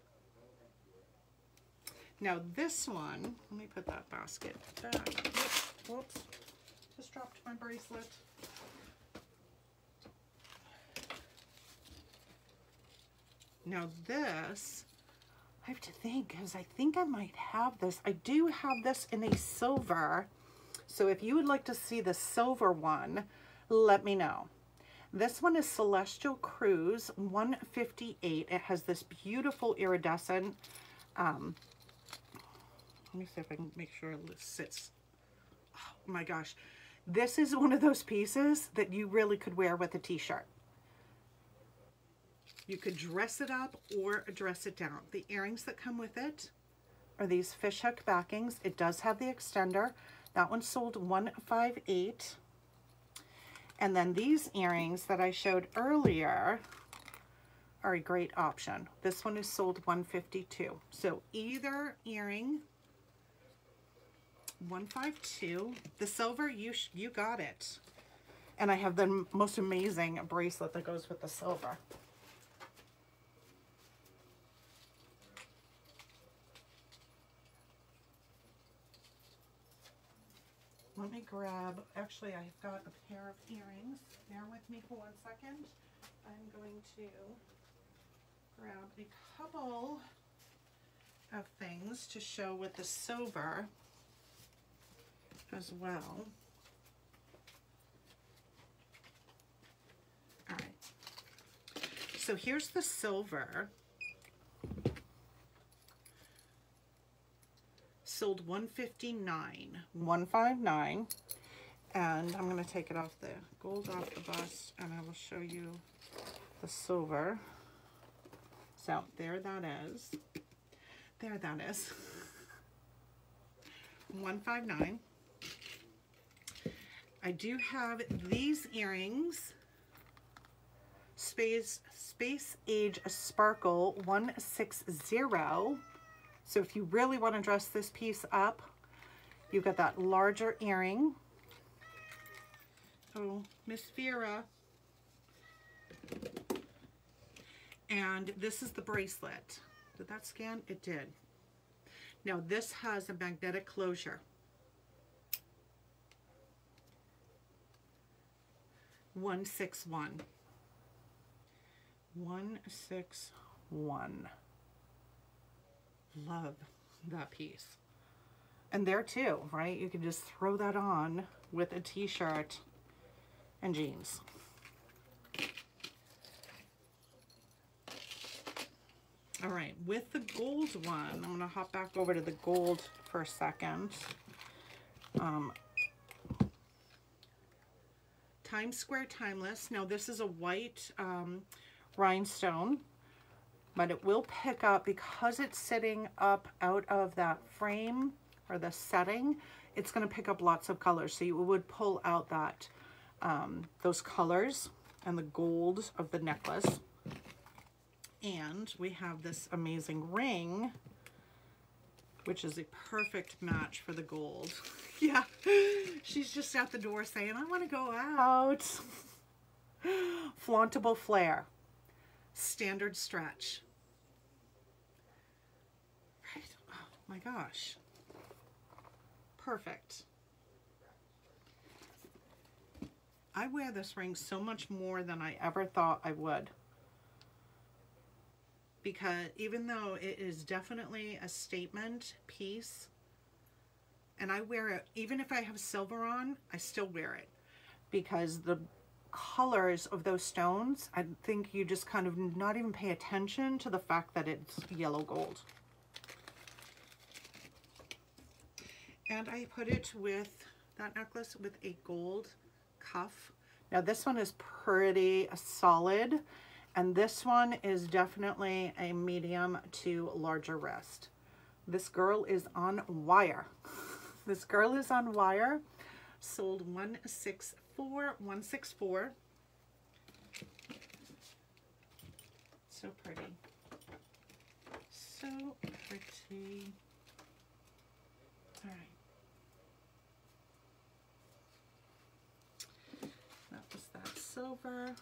Now this one, let me put that basket back. Whoops, just dropped my bracelet. Now this, I have to think because I think I might have this. I do have this in a silver. So if you would like to see the silver one, let me know. This one is Celestial Cruise 158. It has this beautiful iridescent. Um, let me see if I can make sure it sits. Oh my gosh. This is one of those pieces that you really could wear with a t-shirt. You could dress it up or dress it down. The earrings that come with it are these fishhook backings. It does have the extender. That one sold 158 And then these earrings that I showed earlier are a great option. This one is sold 152 So either earring, 152 The silver, you, you got it. And I have the most amazing bracelet that goes with the silver. Let me grab, actually I've got a pair of earrings. Bear with me for one second. I'm going to grab a couple of things to show with the silver as well. All right. So here's the silver. Sold 159 159 and I'm going to take it off the gold off the bust and I will show you the silver. So there that is. There that is. 159 I do have these earrings. Space space age sparkle 160 so if you really want to dress this piece up, you've got that larger earring. Oh, Miss Vera. And this is the bracelet. Did that scan? It did. Now this has a magnetic closure. One six one. One six one love that piece. And there too, right? You can just throw that on with a t-shirt and jeans. All right, with the gold one, I'm gonna hop back over to the gold for a second. Um, Times Square Timeless. Now this is a white um, rhinestone but it will pick up because it's sitting up out of that frame or the setting it's going to pick up lots of colors. So you would pull out that um, those colors and the gold of the necklace. And we have this amazing ring which is a perfect match for the gold. Yeah she's just at the door saying I want to go out. Flauntable flare standard stretch. Right? Oh my gosh. Perfect. I wear this ring so much more than I ever thought I would. Because even though it is definitely a statement piece, and I wear it, even if I have silver on, I still wear it. Because the colors of those stones, I think you just kind of not even pay attention to the fact that it's yellow gold. And I put it with that necklace with a gold cuff. Now this one is pretty solid and this one is definitely a medium to larger wrist. This girl is on wire. this girl is on wire. Sold 164, 164. So pretty. So pretty. All right. That was that silver.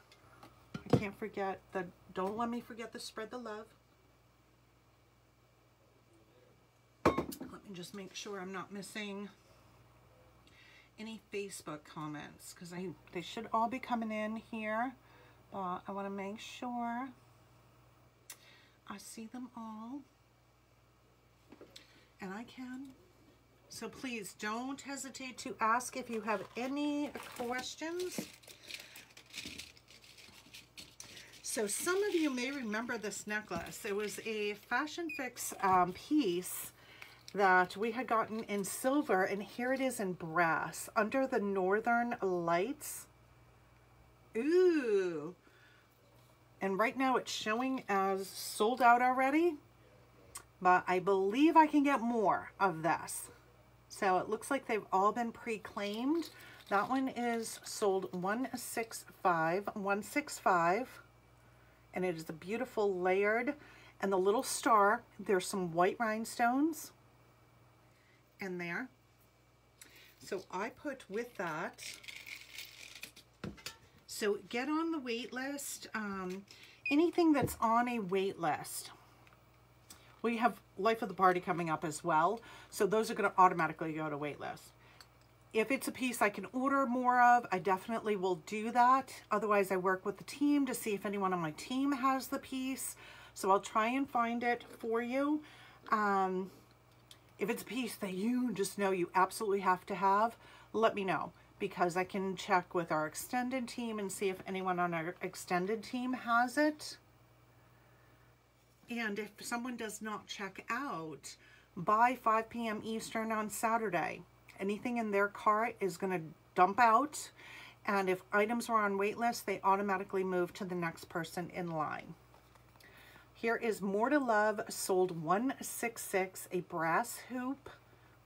I can't forget the, don't let me forget the spread the love. Let me just make sure I'm not missing any Facebook comments because I they should all be coming in here. But I want to make sure I see them all. And I can. So please don't hesitate to ask if you have any questions. So some of you may remember this necklace. It was a Fashion Fix um, piece that we had gotten in silver and here it is in brass under the Northern Lights. Ooh. And right now it's showing as sold out already, but I believe I can get more of this. So it looks like they've all been pre-claimed. That one is sold 165, 165 and it is a beautiful layered and the little star there's some white rhinestones in there so I put with that so get on the wait list um, anything that's on a wait list we have life of the party coming up as well so those are going to automatically go to wait list if it's a piece I can order more of, I definitely will do that. Otherwise, I work with the team to see if anyone on my team has the piece. So I'll try and find it for you. Um, if it's a piece that you just know you absolutely have to have, let me know because I can check with our extended team and see if anyone on our extended team has it. And if someone does not check out by 5 p.m. Eastern on Saturday, anything in their cart is going to dump out. And if items are on wait list, they automatically move to the next person in line. Here is More to Love, sold 166, a brass hoop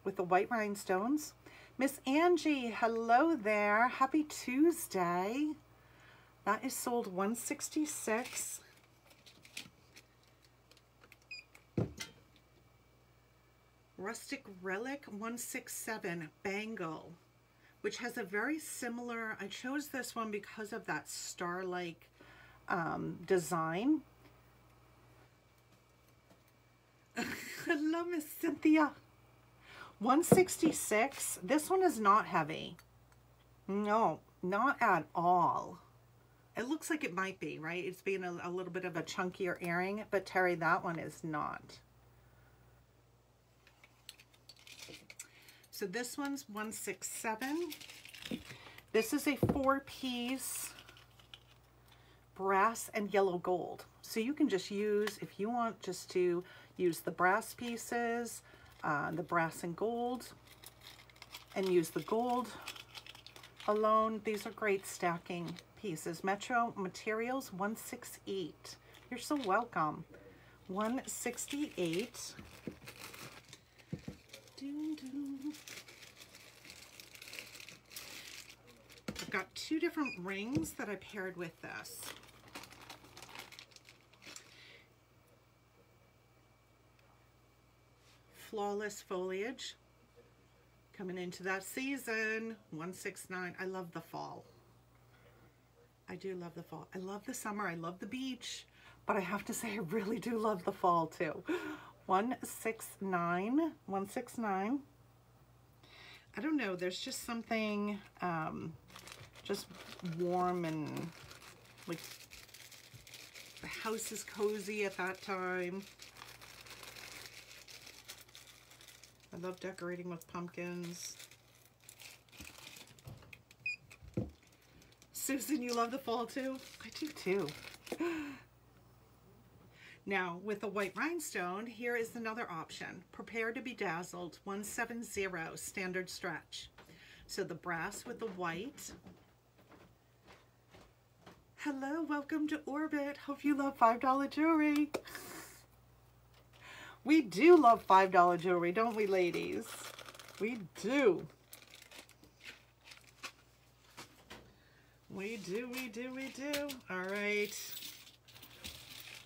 with the white rhinestones. Miss Angie, hello there. Happy Tuesday. That is sold 166. Rustic Relic 167 Bangle, which has a very similar, I chose this one because of that star-like um, design. Hello, Miss Cynthia. 166. This one is not heavy. No, not at all. It looks like it might be, right? It's being a, a little bit of a chunkier earring, but Terry, that one is not. So this one's 167. This is a four-piece brass and yellow gold. So you can just use, if you want just to use the brass pieces, uh, the brass and gold, and use the gold alone. These are great stacking pieces. Metro Materials 168. You're so welcome. 168. I've got two different rings that I paired with this. Flawless Foliage. Coming into that season. 169. I love the fall. I do love the fall. I love the summer. I love the beach. But I have to say I really do love the fall too. 169, 169. I don't know, there's just something um, just warm and like the house is cozy at that time. I love decorating with pumpkins. Susan, you love the fall too? I do too. Now, with the white rhinestone, here is another option. Prepare to be dazzled, 170 standard stretch. So the brass with the white. Hello, welcome to Orbit. Hope you love $5 jewelry. We do love $5 jewelry, don't we, ladies? We do. We do, we do, we do. All right.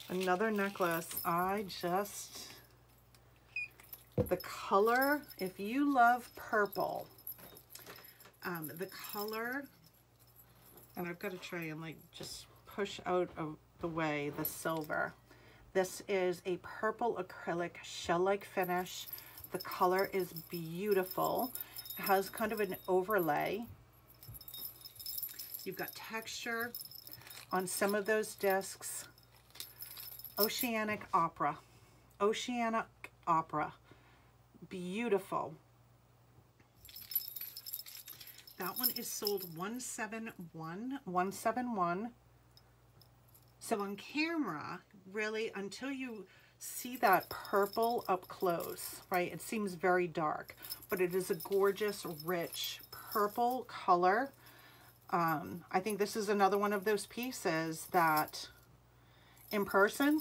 Another necklace. I just, the color, if you love purple, um, the color, and I've got to try and like just push out of the way the silver. This is a purple acrylic shell-like finish. The color is beautiful. It has kind of an overlay You've got texture on some of those discs. Oceanic Opera. Oceanic Opera. Beautiful. That one is sold 171. 171. So on camera, really, until you see that purple up close, right? It seems very dark, but it is a gorgeous, rich purple color. Um, I think this is another one of those pieces that in person,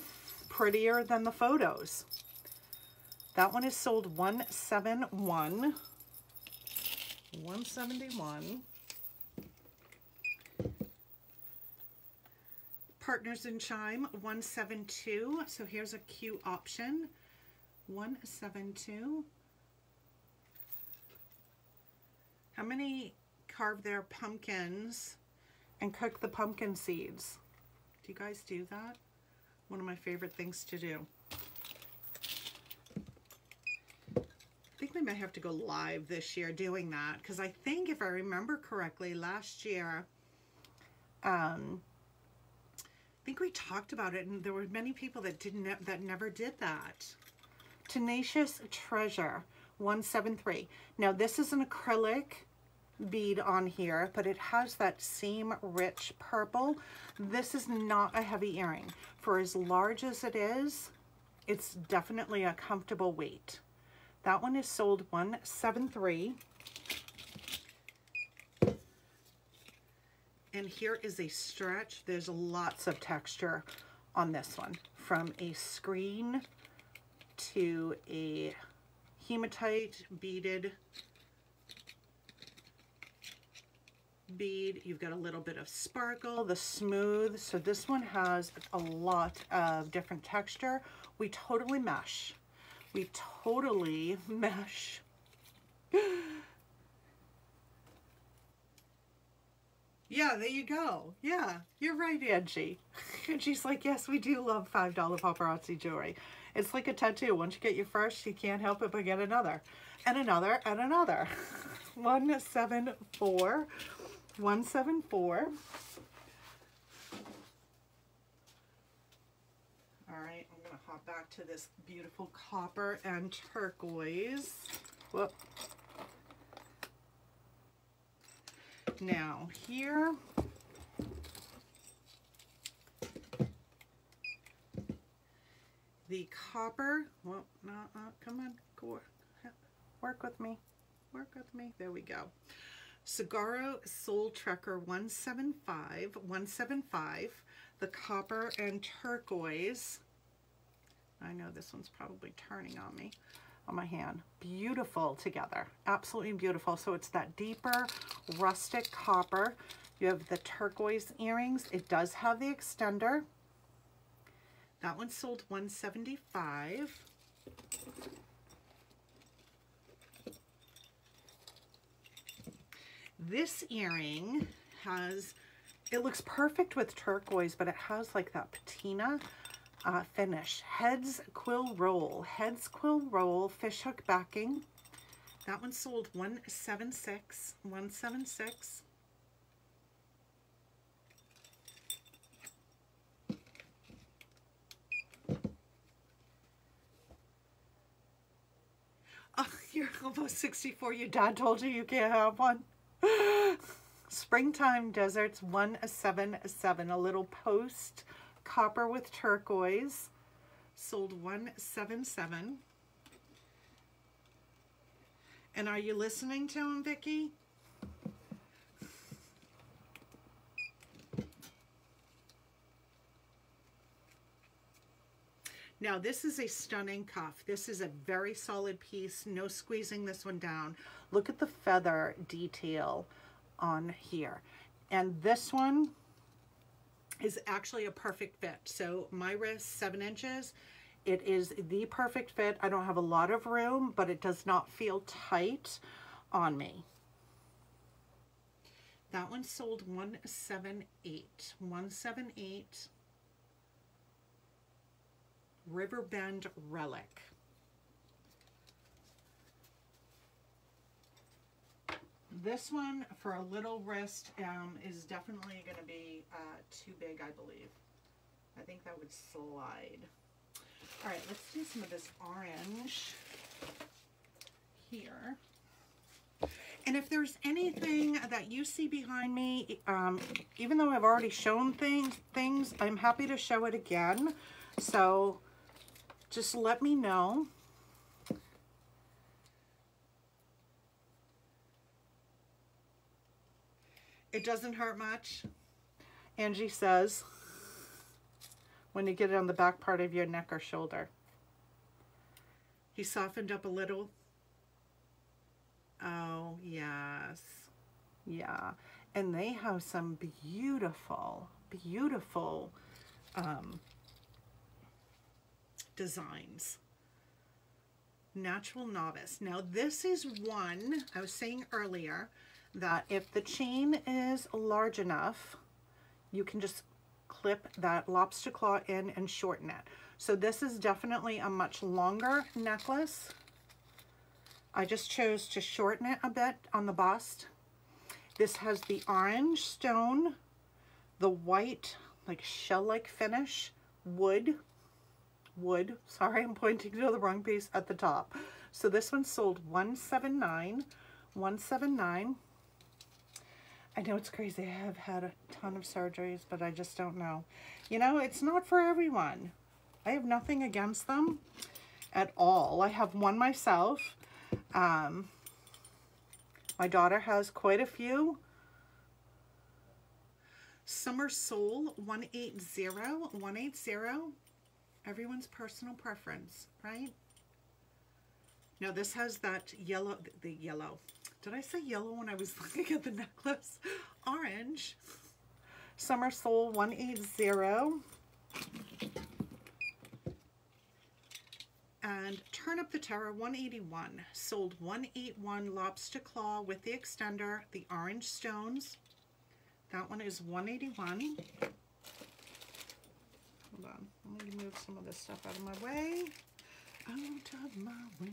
prettier than the photos. That one is sold 171. 171. Partners in Chime 172. So here's a cute option. 172. How many carve their pumpkins and cook the pumpkin seeds. Do you guys do that? One of my favorite things to do. I think we might have to go live this year doing that because I think if I remember correctly last year um, think we talked about it and there were many people that didn't that never did that. Tenacious Treasure 173. Now this is an acrylic bead on here, but it has that same rich purple. This is not a heavy earring. For as large as it is, it's definitely a comfortable weight. That one is sold 173. And here is a stretch. There's lots of texture on this one. From a screen to a hematite beaded bead. You've got a little bit of sparkle, the smooth. So this one has a lot of different texture. We totally mesh. We totally mesh. Yeah, there you go. Yeah, you're right, Angie. And she's like, yes, we do love $5 paparazzi jewelry. It's like a tattoo. Once you get your first, you can't help it but get another. And another, and another. 174 174. All right, I'm to hop back to this beautiful copper and turquoise. Whoop. Now, here, the copper, well, no, uh, come on, go, work with me, work with me, there we go. Saguaro Soul Trekker 175, 175, the copper and turquoise. I know this one's probably turning on me, on my hand. Beautiful together, absolutely beautiful. So it's that deeper rustic copper. You have the turquoise earrings. It does have the extender. That one sold 175. This earring has, it looks perfect with turquoise, but it has like that patina uh, finish. Heads quill roll, heads quill roll, fishhook backing. That one sold 176, 176. Oh, you're almost 64. Your dad told you you can't have one. Springtime Deserts 177, a little post copper with turquoise, sold 177. And are you listening to him, Vicki? Now this is a stunning cuff. This is a very solid piece. No squeezing this one down. Look at the feather detail on here. And this one is actually a perfect fit. So my wrist, seven inches. It is the perfect fit. I don't have a lot of room, but it does not feel tight on me. That one sold 178. 178. Riverbend Relic. This one for a little wrist um, is definitely going to be uh, too big, I believe. I think that would slide. All right, let's do some of this orange here. And if there's anything that you see behind me, um, even though I've already shown things, things, I'm happy to show it again. So just let me know. It doesn't hurt much. Angie says, when you get it on the back part of your neck or shoulder. He softened up a little. Oh, yes. Yeah. And they have some beautiful, beautiful um, designs. Natural Novice. Now this is one, I was saying earlier, that if the chain is large enough, you can just clip that lobster claw in and shorten it. So this is definitely a much longer necklace. I just chose to shorten it a bit on the bust. This has the orange stone, the white, like shell-like finish, wood, wood, sorry, I'm pointing to the wrong piece at the top. So this one sold 179 179 I know it's crazy. I have had a ton of surgeries, but I just don't know. You know, it's not for everyone. I have nothing against them at all. I have one myself. Um, my daughter has quite a few. Summer Soul 180, 180. Everyone's personal preference, right? Now this has that yellow, the yellow, did I say yellow when I was looking at the necklace? Orange. Summer Soul 180. And Turn Up the Terror 181. Sold 181 Lobster Claw with the extender, the orange stones. That one is 181. Hold on. Let me move some of this stuff out of my way. Out of my way.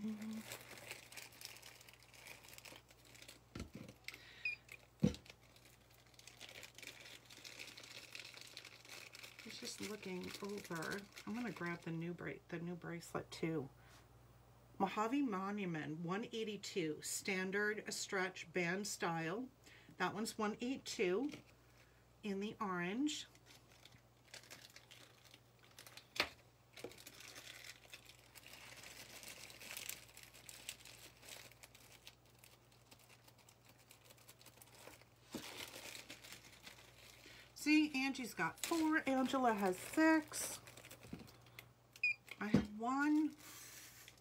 just looking over. I'm going to grab the new bra the new bracelet too. Mojave Monument 182 standard stretch band style. That one's 182 in the orange. See, Angie's got four. Angela has six. I have one.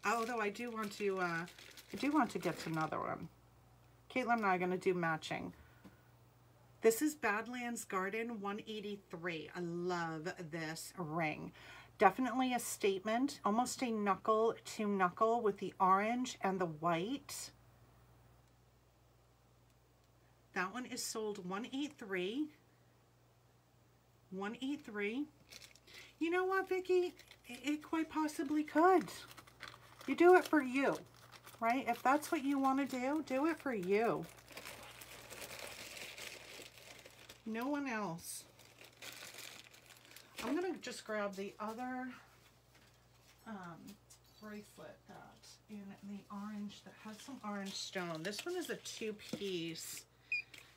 Although I do want to, uh, I do want to get another one. Caitlin and I are going to do matching. This is Badlands Garden 183. I love this ring. Definitely a statement, almost a knuckle to knuckle with the orange and the white. That one is sold 183. 183. You know what, Vicki? It quite possibly could. You do it for you, right? If that's what you want to do, do it for you. No one else. I'm going to just grab the other um, bracelet that in the orange that has some orange stone. This one is a two-piece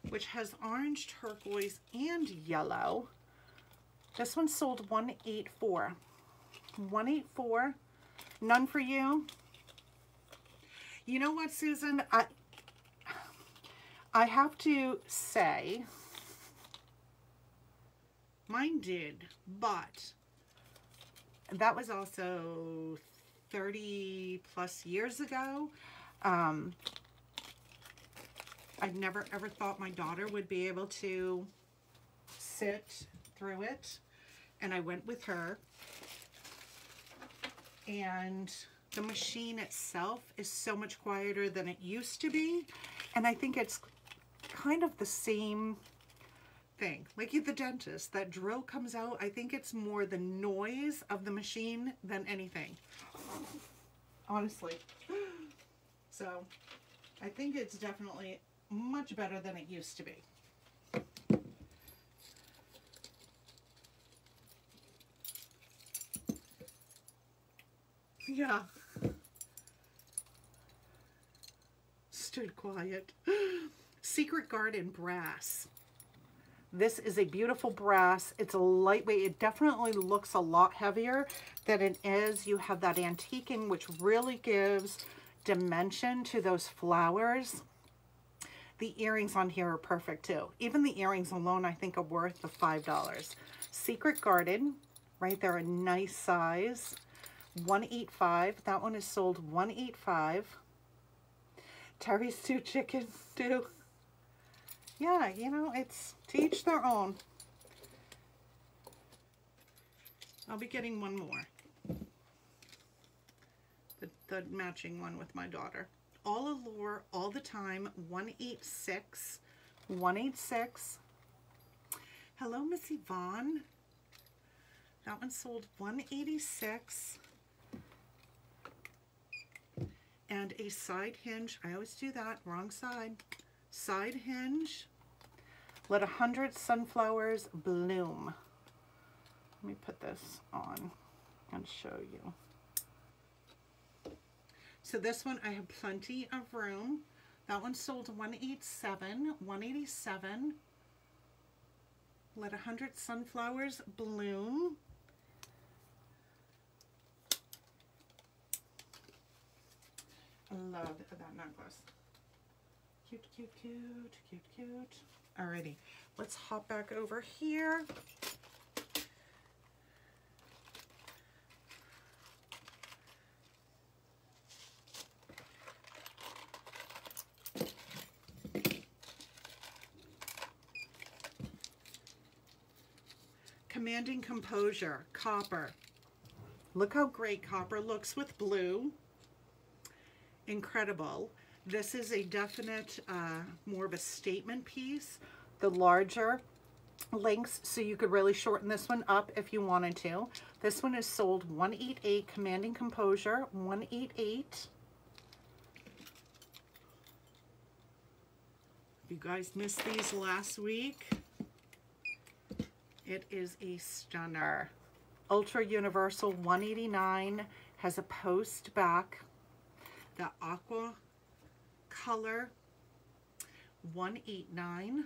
which has orange, turquoise, and yellow. This one sold 184. 184. None for you. You know what, Susan? I I have to say mine did, but that was also 30 plus years ago. Um, I never ever thought my daughter would be able to sit through it. And I went with her. And the machine itself is so much quieter than it used to be. And I think it's kind of the same thing. Like at the dentist, that drill comes out. I think it's more the noise of the machine than anything. Honestly. So I think it's definitely much better than it used to be. Yeah. Stood quiet. Secret Garden Brass. This is a beautiful brass. It's a lightweight. It definitely looks a lot heavier than it is. You have that antiquing, which really gives dimension to those flowers. The earrings on here are perfect too. Even the earrings alone, I think, are worth the $5. Secret Garden, right there, a nice size. 185 That one is sold 185 Terry Stew Chicken too. Yeah, you know, it's to each their own. I'll be getting one more. The, the matching one with my daughter. All Allure, all the time, 186. 186. Hello, Miss Yvonne. That one sold 186 and a side hinge. I always do that, wrong side. Side hinge. Let a hundred sunflowers bloom. Let me put this on and show you. So this one, I have plenty of room. That one sold 187, 187. Let a hundred sunflowers bloom. Love that necklace. Cute, cute, cute, cute, cute. Alrighty, let's hop back over here. Commanding Composure, Copper. Look how great copper looks with blue incredible. This is a definite, uh, more of a statement piece. The larger lengths, so you could really shorten this one up if you wanted to. This one is sold 188, Commanding Composure, 188. You guys missed these last week. It is a stunner. Ultra Universal 189 has a post back the aqua color 189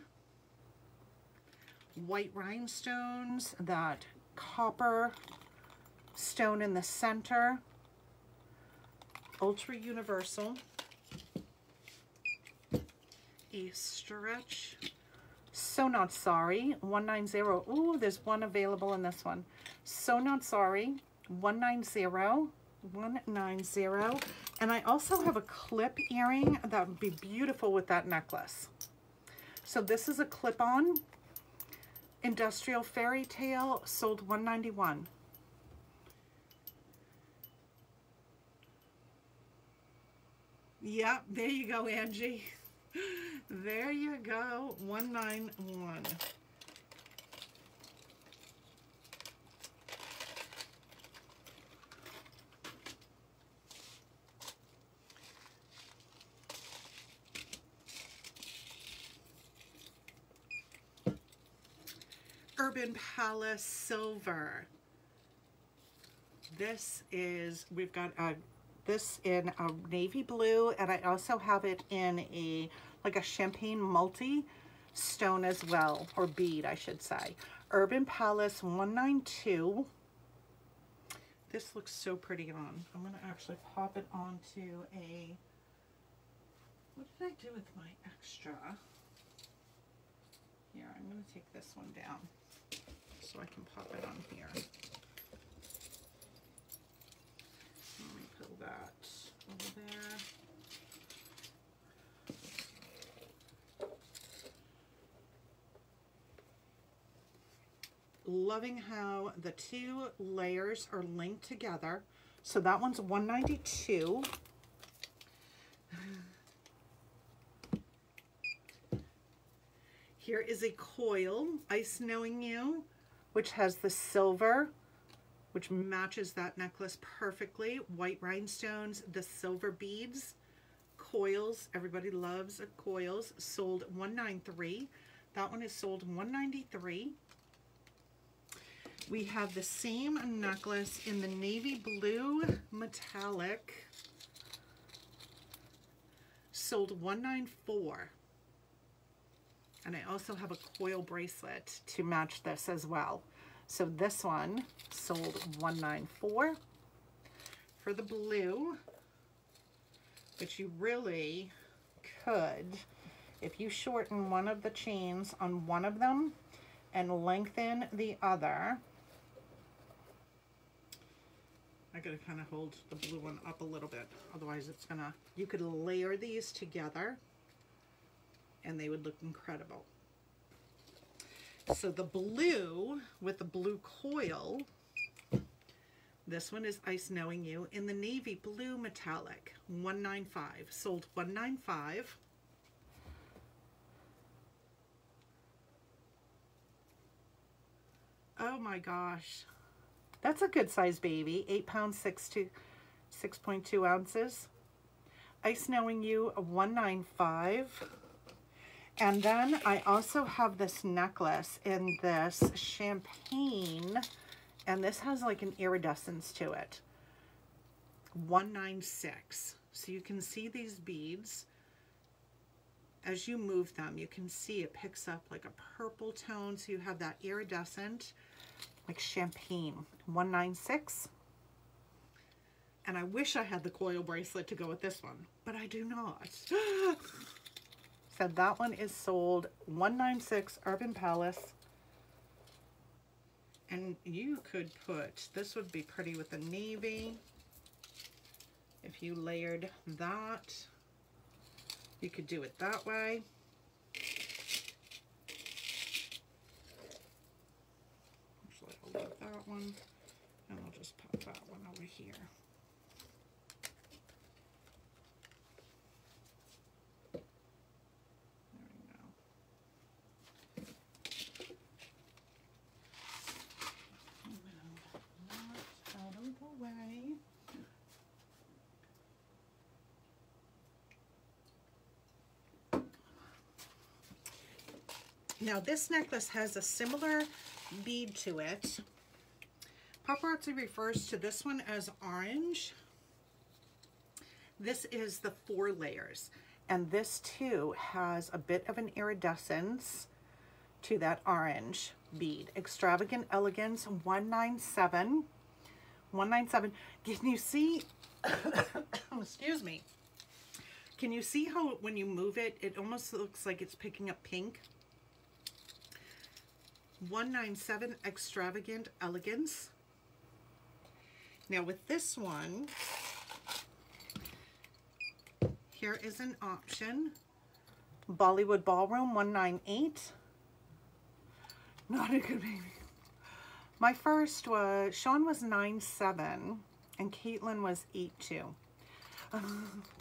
white rhinestones that copper stone in the center. Ultra universal. A stretch. So not sorry 190 Ooh, there's one available in this one. So not sorry 190 190 and I also have a clip earring that would be beautiful with that necklace. So this is a clip-on industrial fairy tale sold 191. Yep, there you go, Angie. There you go, 191. Urban Palace Silver. This is, we've got a, this in a navy blue, and I also have it in a, like a champagne multi. stone as well, or bead, I should say. Urban Palace 192. This looks so pretty on. I'm going to actually pop it onto a, what did I do with my extra? Here, I'm going to take this one down so I can pop it on here. Let me put that over there. Loving how the two layers are linked together. So that one's 192. Here is a coil, Ice Knowing You, which has the silver, which matches that necklace perfectly. White rhinestones, the silver beads, coils. Everybody loves coils. Sold 193. That one is sold 193. We have the same necklace in the navy blue metallic. Sold 194. And I also have a coil bracelet to match this as well. So this one sold 194 for the blue, which you really could, if you shorten one of the chains on one of them and lengthen the other, I gotta kind of hold the blue one up a little bit, otherwise it's gonna, you could layer these together and they would look incredible. So the blue with the blue coil, this one is Ice Knowing You in the navy blue metallic, 195, sold 195. Oh my gosh. That's a good size baby, eight pounds, six to 6.2 ounces. Ice Knowing You, 195. And then I also have this necklace in this champagne, and this has like an iridescence to it. 196. So you can see these beads. As you move them, you can see it picks up like a purple tone. So you have that iridescent, like champagne. 196. And I wish I had the coil bracelet to go with this one, but I do not. said that one is sold 196 Urban Palace. And you could put, this would be pretty with the navy. If you layered that, you could do it that way. Actually, I'll leave that one and I'll just pop that one over here. Now this necklace has a similar bead to it. Paparazzi refers to this one as orange. This is the four layers. And this too has a bit of an iridescence to that orange bead. Extravagant Elegance 197. 197. Can you see, excuse me, can you see how when you move it, it almost looks like it's picking up pink? 197 Extravagant Elegance. Now with this one, here is an option. Bollywood Ballroom 198. Not a good baby. My first was, Sean was 9'7", and Caitlin was 8'2".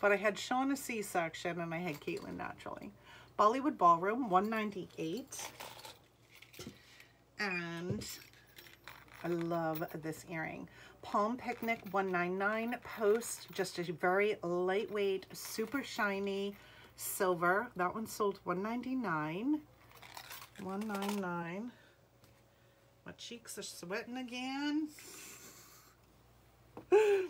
but I had Sean a C-section, and I had Caitlin naturally. Bollywood Ballroom 198 and I love this earring. Palm Picnic 199 Post, just a very lightweight, super shiny silver. That one sold 199 199 My cheeks are sweating again.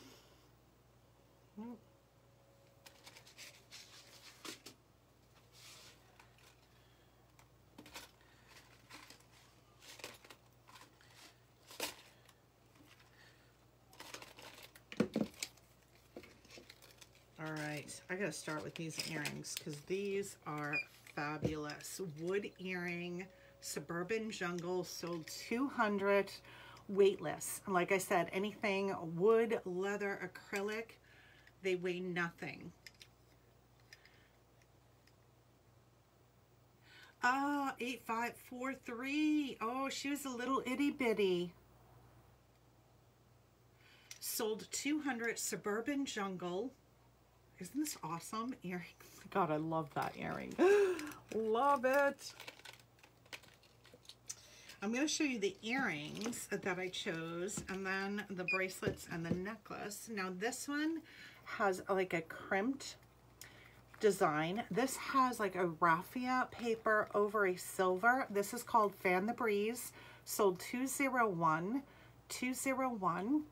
All right, I gotta start with these earrings because these are fabulous. Wood earring, Suburban Jungle, sold 200, weightless. Like I said, anything wood, leather, acrylic, they weigh nothing. Ah, 8543. Oh, she was a little itty bitty. Sold 200 Suburban Jungle. Isn't this awesome? Earring. Oh God, I love that earring. love it. I'm going to show you the earrings that I chose and then the bracelets and the necklace. Now this one has like a crimped design. This has like a raffia paper over a silver. This is called Fan the Breeze. Sold 201. 201.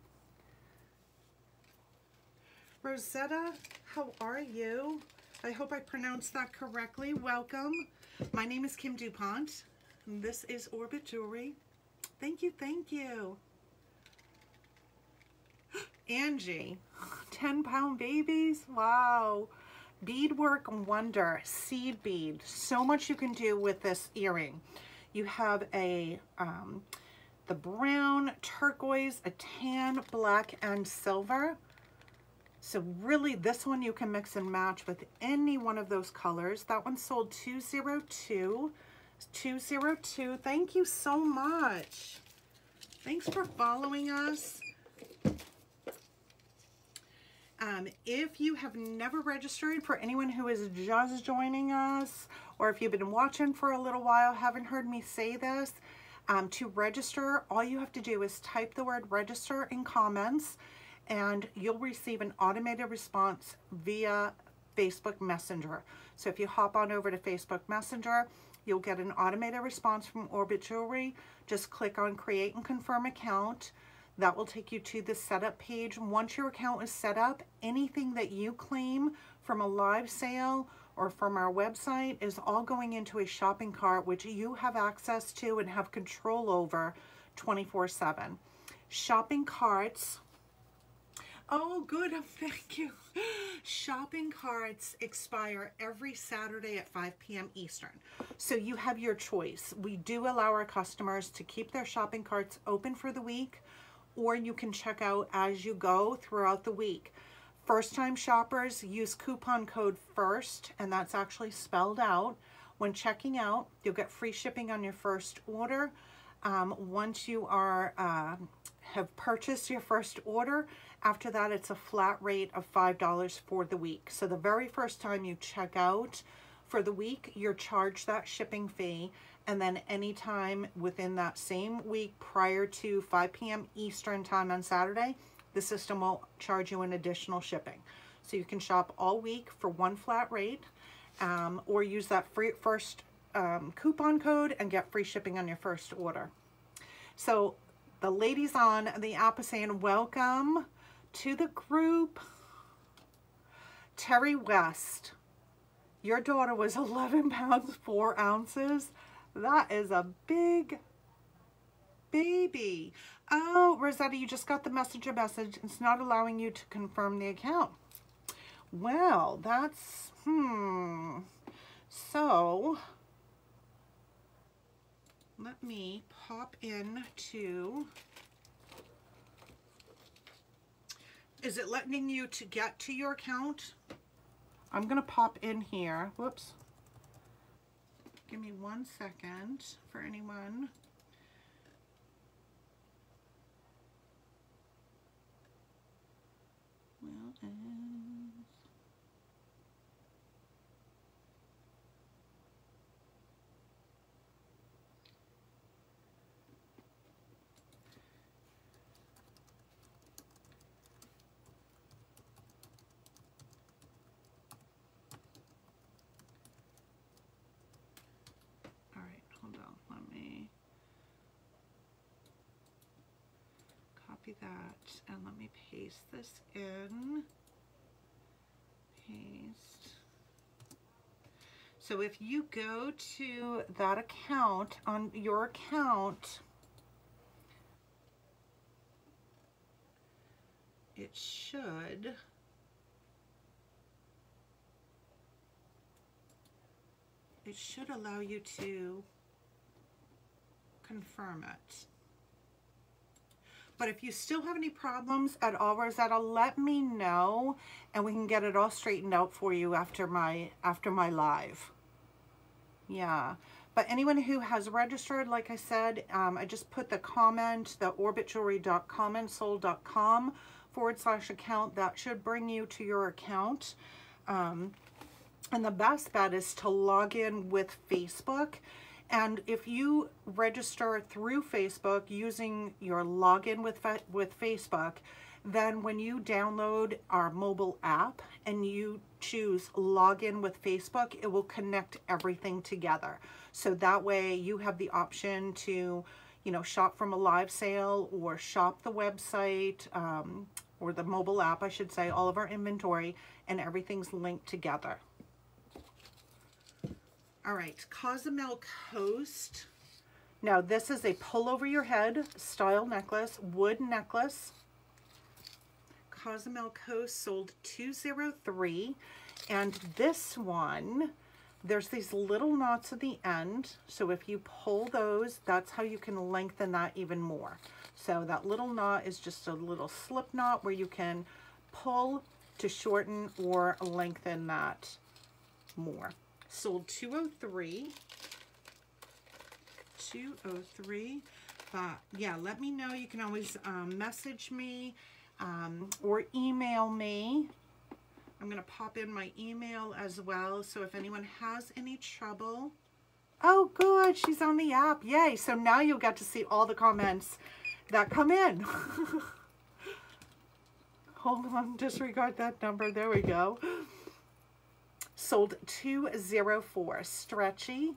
Rosetta, how are you? I hope I pronounced that correctly. Welcome. My name is Kim Dupont. This is Orbit Jewelry. Thank you, thank you. Angie, 10 pound babies. Wow. Beadwork Wonder Seed Bead. So much you can do with this earring. You have a, um, the brown, turquoise, a tan, black, and silver. So really this one you can mix and match with any one of those colors. That one sold 202. 202. Thank you so much. Thanks for following us. Um, if you have never registered, for anyone who is just joining us, or if you've been watching for a little while, haven't heard me say this, um, to register, all you have to do is type the word register in comments and you'll receive an automated response via Facebook Messenger. So if you hop on over to Facebook Messenger, you'll get an automated response from Orbit Jewelry. Just click on create and confirm account. That will take you to the setup page. Once your account is set up, anything that you claim from a live sale or from our website is all going into a shopping cart, which you have access to and have control over 24 7. Shopping carts, oh good, thank you. Shopping carts expire every Saturday at 5 p.m. Eastern. So you have your choice. We do allow our customers to keep their shopping carts open for the week or you can check out as you go throughout the week. First time shoppers use coupon code FIRST, and that's actually spelled out. When checking out, you'll get free shipping on your first order. Um, once you are uh, have purchased your first order, after that it's a flat rate of $5 for the week. So the very first time you check out for the week, you're charged that shipping fee and then anytime within that same week prior to 5 p.m. Eastern time on Saturday, the system will charge you an additional shipping. So you can shop all week for one flat rate um, or use that free first um, coupon code and get free shipping on your first order. So the ladies on the app are saying welcome to the group. Terry West, your daughter was 11 pounds 4 ounces. That is a big baby. Oh, Rosetta, you just got the messenger message. It's not allowing you to confirm the account. Well, that's, hmm. So, let me pop in to, is it letting you to get to your account? I'm going to pop in here. Whoops. Give me one second for anyone. Well, copy that and let me paste this in. Paste. So if you go to that account, on your account, it should it should allow you to confirm it. But if you still have any problems at all, Rosetta, let me know and we can get it all straightened out for you after my after my live. Yeah. But anyone who has registered, like I said, um, I just put the comment, the orbitjewelry.commentsold.com forward slash account. That should bring you to your account. Um, and the best bet is to log in with Facebook and if you register through Facebook using your login with, with Facebook, then when you download our mobile app and you choose login with Facebook, it will connect everything together. So that way you have the option to, you know, shop from a live sale or shop the website um, or the mobile app, I should say, all of our inventory and everything's linked together. All right, Cozumel Coast. Now this is a pull over your head style necklace, wood necklace. Cozumel Coast sold 203. And this one, there's these little knots at the end. So if you pull those, that's how you can lengthen that even more. So that little knot is just a little slip knot where you can pull to shorten or lengthen that more sold 203 203 but yeah let me know. You can always um, message me um, or email me. I'm gonna pop in my email as well so if anyone has any trouble. Oh good she's on the app. Yay so now you'll get to see all the comments that come in. Hold on disregard that number. There we go sold 204 stretchy.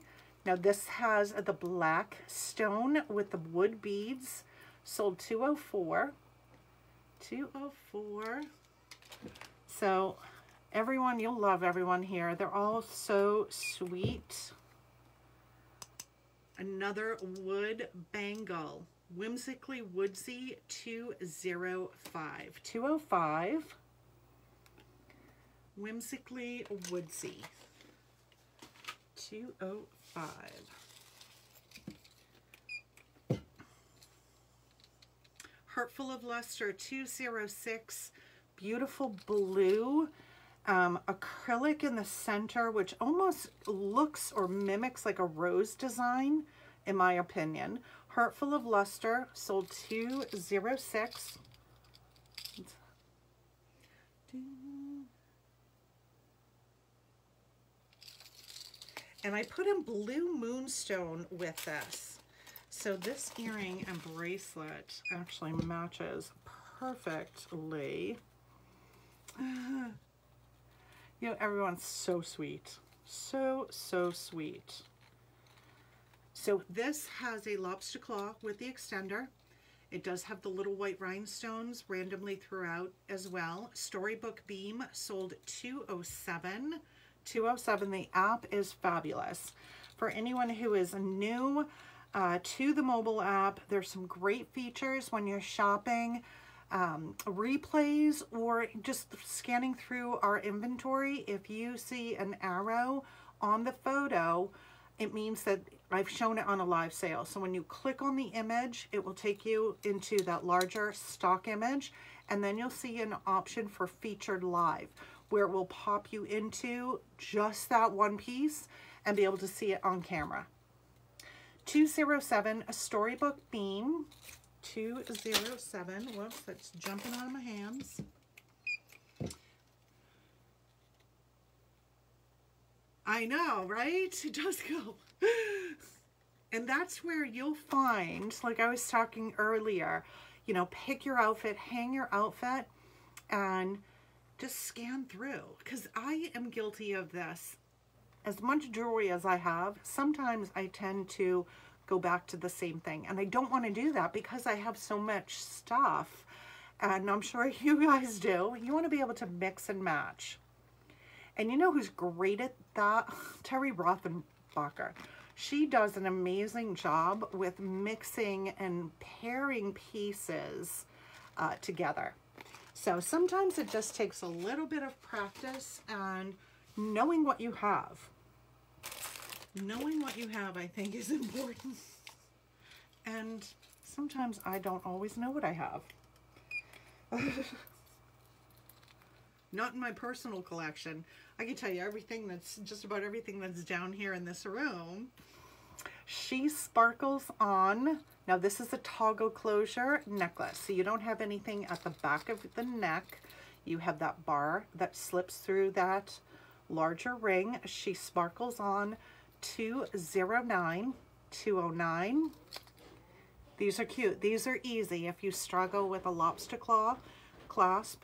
Now this has the black stone with the wood beads. Sold 204 204 so everyone you'll love everyone here. They're all so sweet. Another wood bangle. Whimsically woodsy 205 205 Whimsically Woodsy. 205. Heartful of Luster 206. Beautiful blue. Um, acrylic in the center, which almost looks or mimics like a rose design, in my opinion. Heartful of Luster, sold 206. And I put in blue moonstone with this. So this earring and bracelet actually matches perfectly. you know, everyone's so sweet. So, so sweet. So this has a lobster claw with the extender. It does have the little white rhinestones randomly throughout as well. Storybook Beam sold 207 207. The app is fabulous. For anyone who is new uh, to the mobile app, there's some great features when you're shopping, um, replays, or just scanning through our inventory. If you see an arrow on the photo, it means that I've shown it on a live sale. So when you click on the image, it will take you into that larger stock image, and then you'll see an option for featured live where it will pop you into just that one piece and be able to see it on camera. 207, a storybook beam. 207, whoops, that's jumping out of my hands. I know, right? It does go. and that's where you'll find, like I was talking earlier, you know, pick your outfit, hang your outfit, and just scan through because I am guilty of this. As much jewelry as I have, sometimes I tend to go back to the same thing. And I don't want to do that because I have so much stuff. And I'm sure you guys do. You want to be able to mix and match. And you know who's great at that? Terry Rothenbacher. She does an amazing job with mixing and pairing pieces uh, together. So sometimes it just takes a little bit of practice and knowing what you have. knowing what you have, I think, is important. And sometimes I don't always know what I have. Not in my personal collection. I can tell you everything that's, just about everything that's down here in this room. She sparkles on. Now this is a toggle closure necklace. So you don't have anything at the back of the neck. You have that bar that slips through that larger ring. She sparkles on 209, 209. These are cute. These are easy. If you struggle with a lobster claw clasp,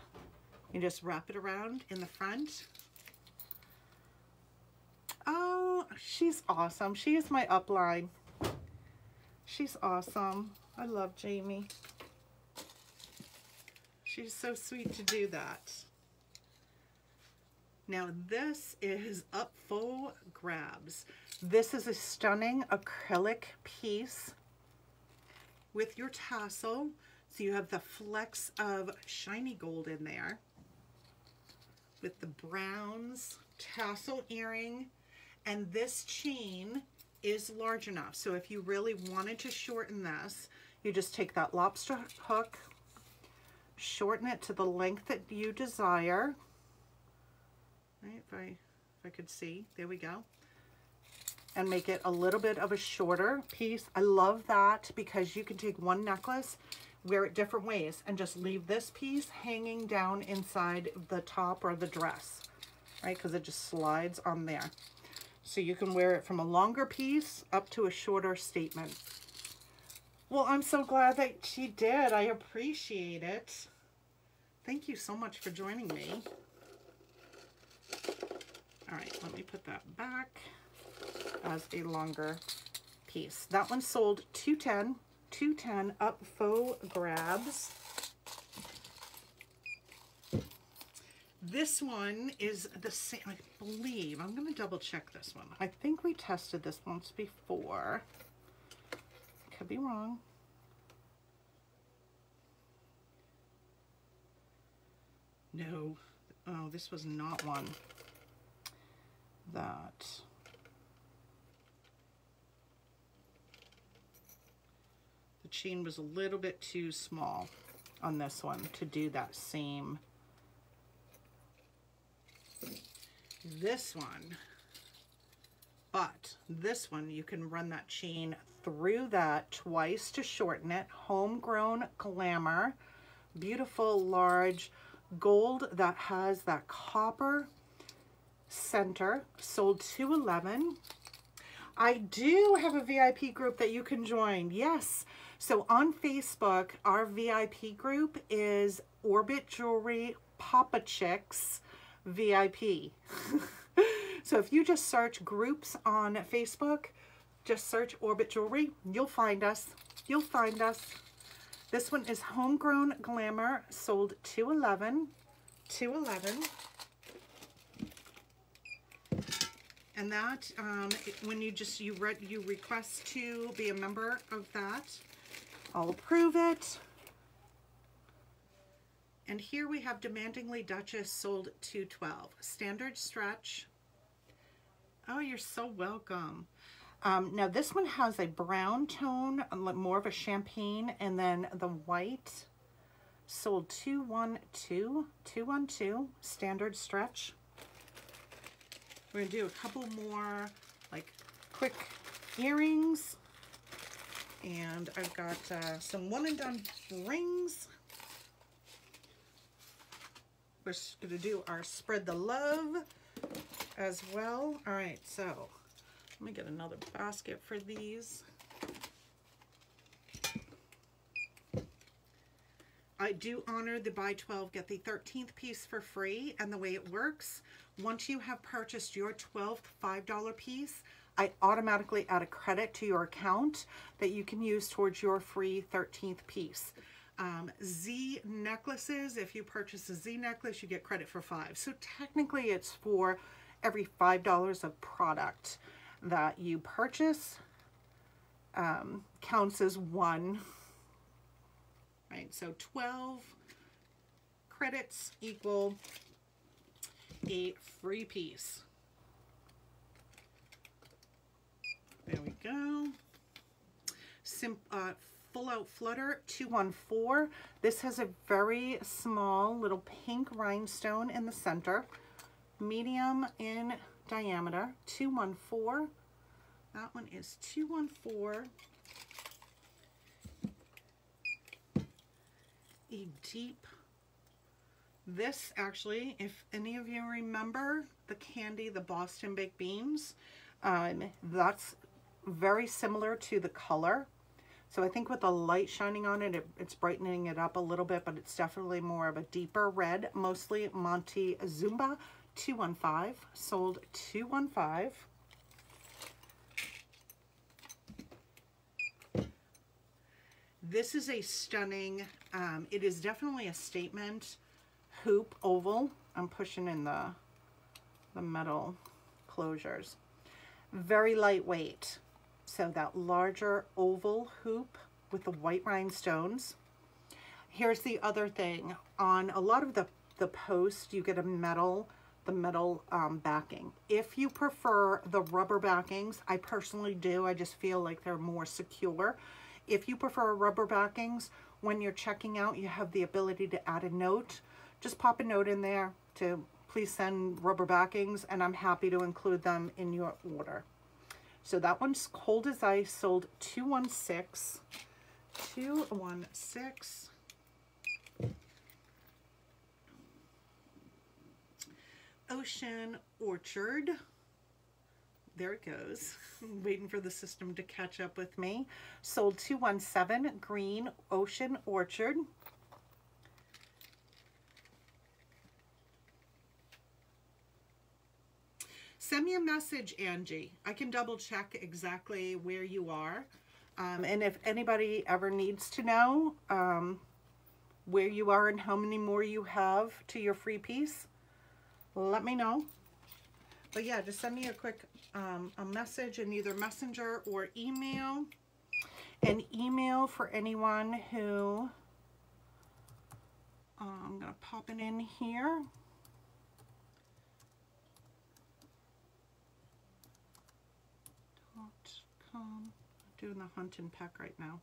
you just wrap it around in the front. Oh, she's awesome. She is my upline. She's awesome. I love Jamie. She's so sweet to do that. Now this is Up Faux Grabs. This is a stunning acrylic piece with your tassel. So you have the flecks of shiny gold in there with the browns, tassel earring, and this chain is large enough. So if you really wanted to shorten this, you just take that lobster hook, shorten it to the length that you desire. Right, if I, if I could see, there we go. And make it a little bit of a shorter piece. I love that because you can take one necklace, wear it different ways, and just leave this piece hanging down inside the top or the dress, right? Because it just slides on there. So you can wear it from a longer piece up to a shorter statement. Well, I'm so glad that she did. I appreciate it. Thank you so much for joining me. All right, let me put that back as a longer piece. That one sold 210, 210 up faux grabs. This one is the same, I believe. I'm going to double check this one. I think we tested this once before. Could be wrong. No. Oh, this was not one that the chain was a little bit too small on this one to do that same this one. But this one you can run that chain through that twice to shorten it. Homegrown glamour. Beautiful large gold that has that copper center sold 211 I do have a VIP group that you can join yes. So on Facebook our VIP group is Orbit Jewelry Papa Chicks VIP. so if you just search groups on Facebook, just search Orbit Jewelry, you'll find us. You'll find us. This one is Homegrown Glamour, sold 211 211 And that, um, when you just, you, re you request to be a member of that, I'll approve it. And here we have Demandingly Duchess sold 212. Standard stretch. Oh, you're so welcome. Um, now this one has a brown tone, more of a champagne, and then the white sold 212, 212, standard stretch. We're gonna do a couple more like quick earrings. And I've got uh, some one and done rings we're going to do our spread the love as well. All right, so let me get another basket for these. I do honor the buy 12, get the 13th piece for free. And the way it works, once you have purchased your 12th $5 piece, I automatically add a credit to your account that you can use towards your free 13th piece. Um, Z necklaces, if you purchase a Z necklace, you get credit for five. So technically it's for every $5 of product that you purchase um, counts as one. Right, so 12 credits equal a free piece. There we go. Sim, uh, Full Out Flutter 214. This has a very small little pink rhinestone in the center. Medium in diameter. 214. That one is 214. A deep this actually, if any of you remember the candy, the Boston Baked Beans, um, that's very similar to the color. So I think with the light shining on it, it, it's brightening it up a little bit, but it's definitely more of a deeper red, mostly Monty Zumba 215, sold 215. This is a stunning, um, it is definitely a statement hoop oval. I'm pushing in the, the metal closures. Very lightweight. So that larger oval hoop with the white rhinestones. Here's the other thing. On a lot of the, the posts, you get a metal, the metal um, backing. If you prefer the rubber backings, I personally do. I just feel like they're more secure. If you prefer rubber backings, when you're checking out, you have the ability to add a note just pop a note in there to please send rubber backings and I'm happy to include them in your order. So that one's cold as ice, sold 216. 216. Ocean Orchard. There it goes. I'm waiting for the system to catch up with me. Sold 217 Green Ocean Orchard. Send me a message, Angie. I can double check exactly where you are. Um, and if anybody ever needs to know um, where you are and how many more you have to your free piece, let me know. But yeah, just send me a quick um, a message in either messenger or email. An email for anyone who, uh, I'm going to pop it in here. Um, doing the hunt and peck right now.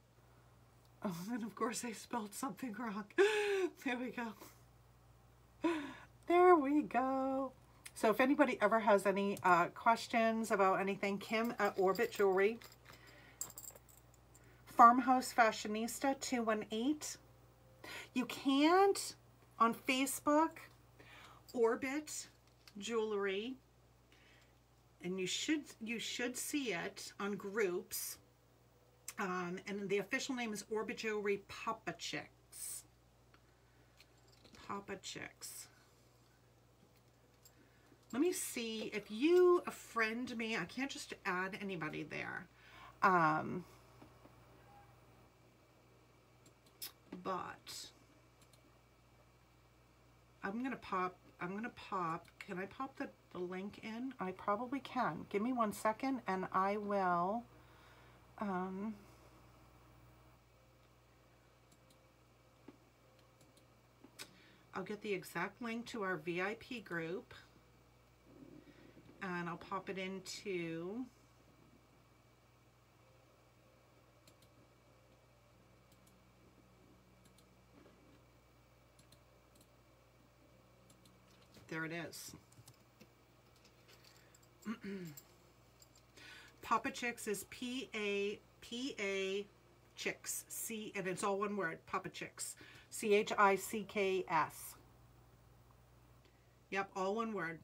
Oh, and of course I spelled something wrong. there we go. There we go. So if anybody ever has any uh, questions about anything, Kim at Orbit Jewelry. Farmhouse Fashionista 218. You can't on Facebook, Orbit Jewelry and you should you should see it on groups. Um, and the official name is Orbit Jewelry Papa Chicks. Papa Chicks. Let me see if you a friend me. I can't just add anybody there. Um, but I'm going to pop, I'm going to pop, can I pop the the link in? I probably can. Give me one second and I will um, I'll get the exact link to our VIP group and I'll pop it into there it is. Papa Chicks is P A P A Chicks C and it's all one word Papa Chicks C H I C K S. Yep, all one word.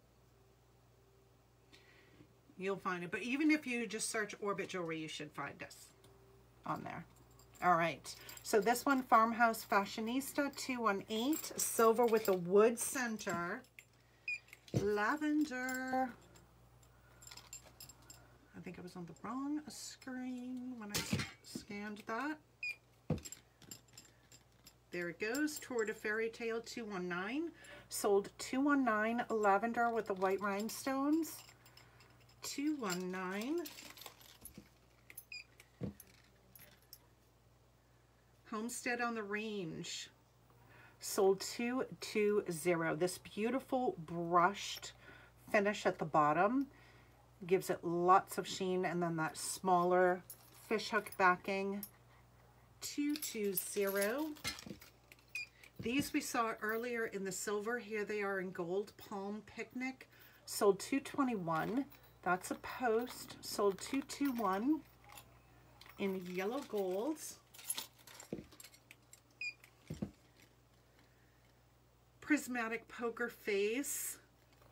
You'll find it. But even if you just search Orbit Jewelry, you should find us on there. All right. So this one, Farmhouse Fashionista 218, silver with a wood center, lavender. I think I was on the wrong screen when I scanned that. There it goes, Tour de Fairy Tale 219. Sold 219 lavender with the white rhinestones. 219. Homestead on the Range. Sold 220. This beautiful brushed finish at the bottom gives it lots of sheen and then that smaller fishhook backing. 220 these we saw earlier in the silver. Here they are in gold palm picnic. Sold 221 that's a post. Sold 221 in yellow golds prismatic poker face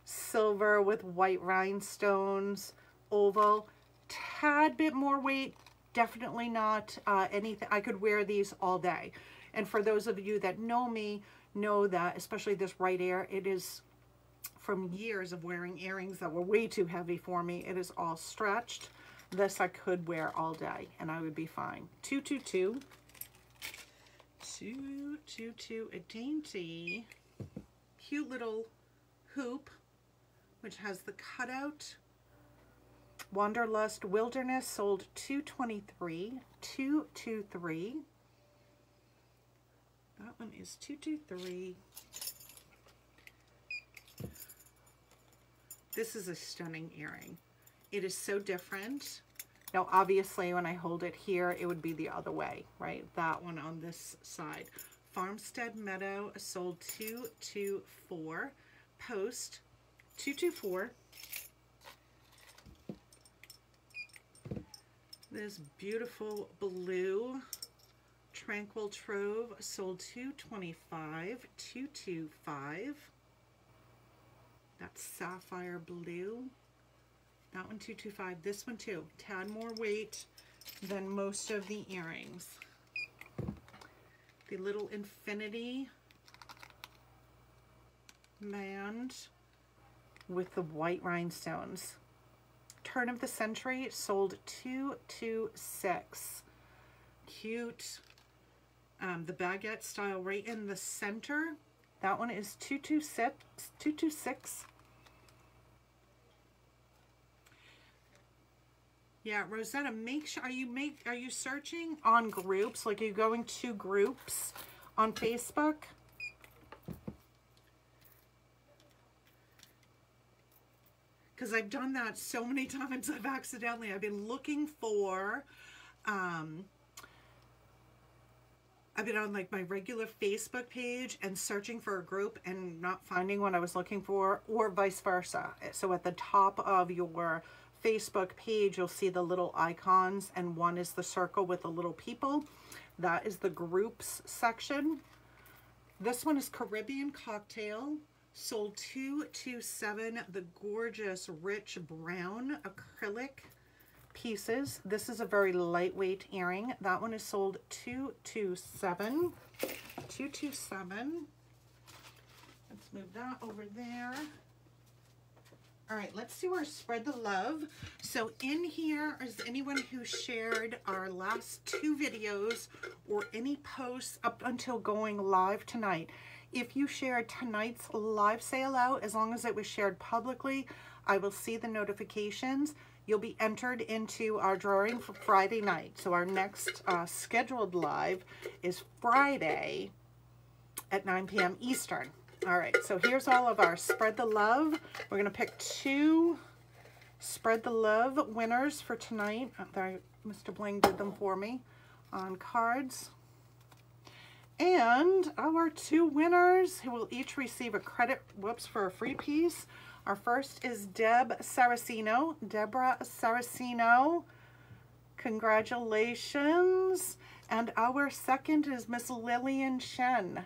silver with white rhinestones, oval, tad bit more weight, definitely not uh, anything. I could wear these all day. And for those of you that know me, know that, especially this right ear, it is from years of wearing earrings that were way too heavy for me. It is all stretched. This I could wear all day and I would be fine. 222. 222, a dainty, cute little hoop which has the cutout. Wanderlust Wilderness sold 223, 223. That one is 223. This is a stunning earring. It is so different. Now, obviously, when I hold it here, it would be the other way, right? That one on this side. Farmstead Meadow sold 224. Post 224. This beautiful blue Tranquil Trove sold 225, 225. That's sapphire blue. That one 225. This one too. Tad more weight than most of the earrings. The little infinity band with the white rhinestones. Turn of the Century sold 226. Cute. Um, the baguette style right in the center. That one is 226. 226. Yeah, Rosetta, make sure are you make are you searching on groups? Like are you going to groups on Facebook? because I've done that so many times. I've accidentally, I've been looking for, um, I've been on like my regular Facebook page and searching for a group and not finding what I was looking for or vice versa. So at the top of your Facebook page, you'll see the little icons and one is the circle with the little people. That is the groups section. This one is Caribbean Cocktail. Sold 227, the gorgeous rich brown acrylic pieces. This is a very lightweight earring. That one is sold 227. 227. Let's move that over there. All right, let's do our spread the love. So in here is anyone who shared our last two videos or any posts up until going live tonight. If you shared tonight's live sale out, as long as it was shared publicly, I will see the notifications. You'll be entered into our drawing for Friday night. So our next uh, scheduled live is Friday at 9 p.m. Eastern. All right, so here's all of our Spread the Love. We're to pick two Spread the Love winners for tonight. Uh, Mr. Bling did them for me on cards. And our two winners who will each receive a credit, whoops, for a free piece. Our first is Deb Saracino. Deborah Saracino. Congratulations. And our second is Miss Lillian Shen.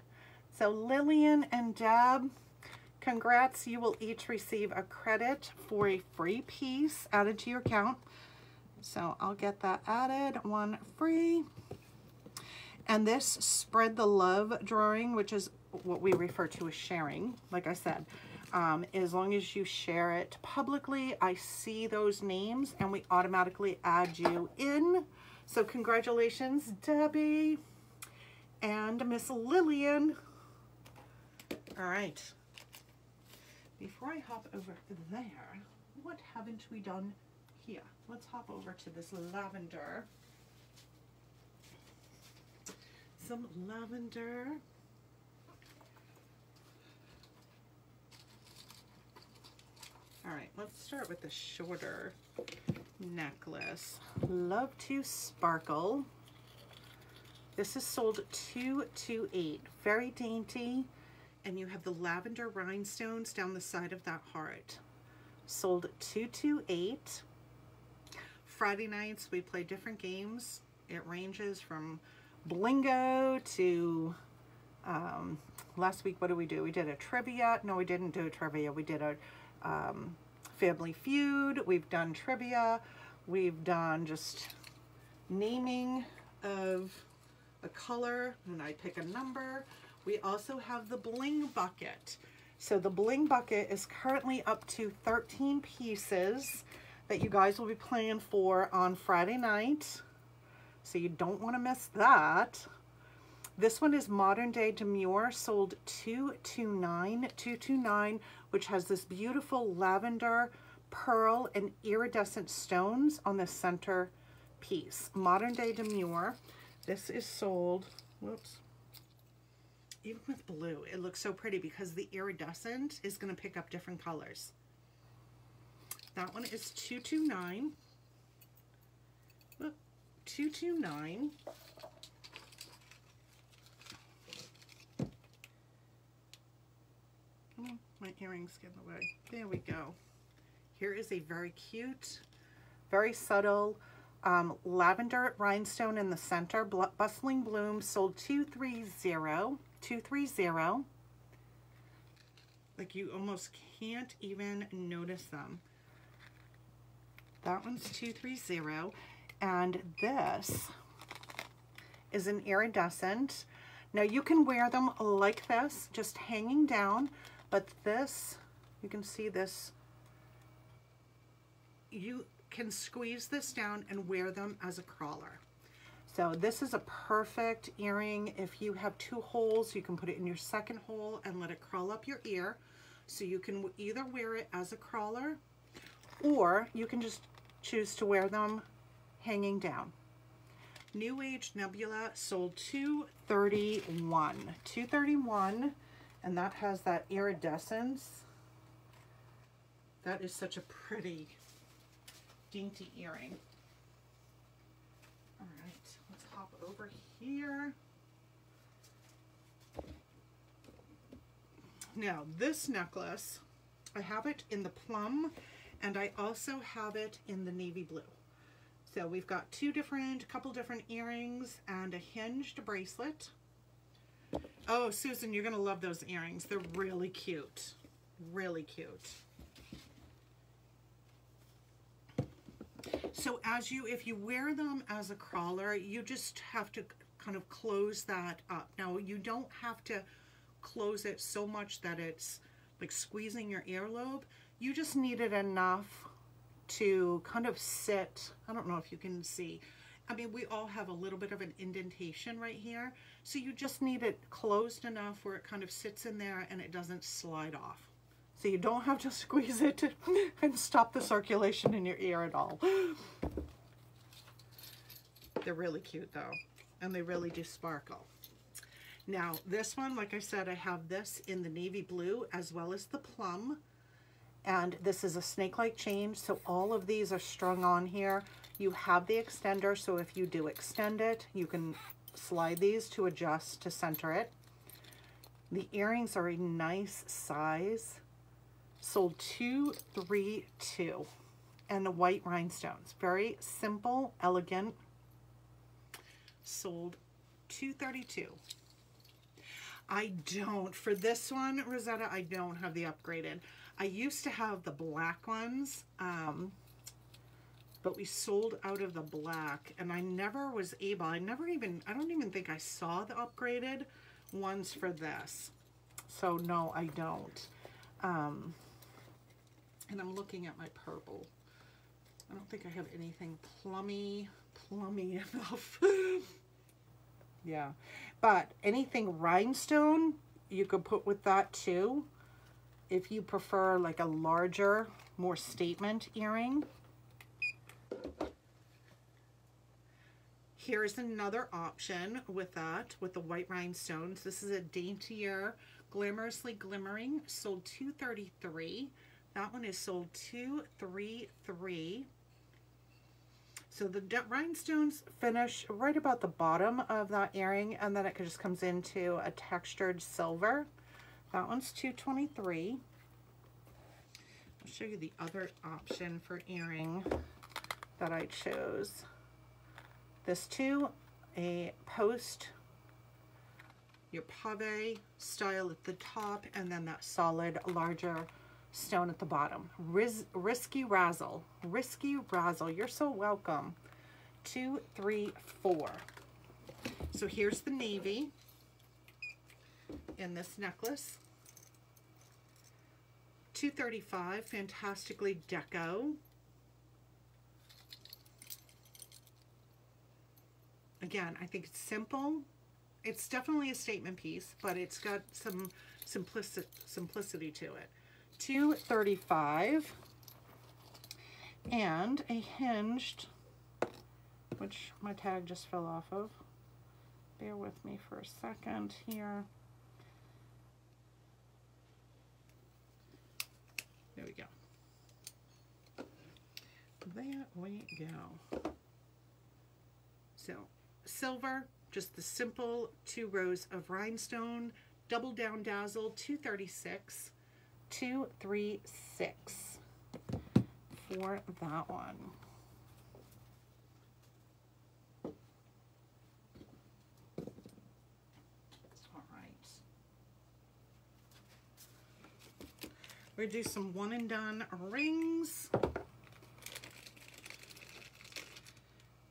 So Lillian and Deb, congrats. You will each receive a credit for a free piece added to your account. So I'll get that added, one free. And this spread the love drawing, which is what we refer to as sharing, like I said, um, as long as you share it publicly, I see those names and we automatically add you in. So congratulations, Debbie and Miss Lillian. All right. Before I hop over there, what haven't we done here? Let's hop over to this lavender some lavender. All right. let's start with the shorter necklace. Love to Sparkle. This is sold 228. Very dainty. And you have the lavender rhinestones down the side of that heart. Sold 228. Friday nights we play different games. It ranges from Blingo to um, last week what did we do? We did a trivia. No, we didn't do a trivia. We did a um, Family Feud. We've done trivia. We've done just naming of a color and I pick a number. We also have the bling bucket. So the bling bucket is currently up to 13 pieces that you guys will be playing for on Friday night. So you don't want to miss that. This one is Modern Day Demure, sold 229, 229, which has this beautiful lavender, pearl, and iridescent stones on the center piece. Modern Day Demure. This is sold, whoops, even with blue, it looks so pretty because the iridescent is going to pick up different colors. That one is 229. 229. Oh, my earrings get in the way. There we go. Here is a very cute, very subtle um, lavender rhinestone in the center. Bustling Bloom sold 230. 230. Like you almost can't even notice them. That one's 230. And this is an iridescent. Now you can wear them like this, just hanging down, but this, you can see this, you can squeeze this down and wear them as a crawler. So this is a perfect earring. If you have two holes, you can put it in your second hole and let it crawl up your ear. So you can either wear it as a crawler or you can just choose to wear them hanging down. New Age Nebula sold 231. 231 and that has that iridescence. That is such a pretty dainty earring. All right, let's hop over here. Now this necklace, I have it in the plum and I also have it in the navy blue. So we've got two different, couple different earrings and a hinged bracelet. Oh, Susan, you're going to love those earrings. They're really cute. Really cute. So as you, if you wear them as a crawler, you just have to kind of close that up. Now, you don't have to close it so much that it's like squeezing your earlobe. You just need it enough to kind of sit, I don't know if you can see, I mean, we all have a little bit of an indentation right here. So you just need it closed enough where it kind of sits in there and it doesn't slide off. So you don't have to squeeze it and stop the circulation in your ear at all. They're really cute though. And they really do sparkle. Now this one, like I said, I have this in the navy blue as well as the plum and this is a snake-like chain so all of these are strung on here you have the extender so if you do extend it you can slide these to adjust to center it the earrings are a nice size sold 232 and the white rhinestones very simple elegant sold 232 I don't for this one Rosetta I don't have the upgraded I used to have the black ones, um, but we sold out of the black and I never was able, I never even, I don't even think I saw the upgraded ones for this. So no, I don't. Um, and I'm looking at my purple. I don't think I have anything plummy, plummy enough. yeah, but anything rhinestone, you could put with that too if you prefer like a larger, more statement earring. Here's another option with that, with the white rhinestones. This is a daintier, glamorously glimmering, sold 233. That one is sold 233 so the rhinestones finish right about the bottom of that earring and then it just comes into a textured silver. That one's 223. I'll show you the other option for earring that I chose. This too, a post your pave style at the top and then that solid larger stone at the bottom. Riz, risky Razzle. Risky Razzle. You're so welcome. Two, three, four. So here's the navy in this necklace. 235, fantastically deco. Again, I think it's simple. It's definitely a statement piece, but it's got some simplicity, simplicity to it. 235 and a hinged, which my tag just fell off of. Bear with me for a second here. There we go. There we go. So, silver, just the simple two rows of rhinestone, double down dazzle, 236 236 for that one. All right. We're gonna do some one and done rings.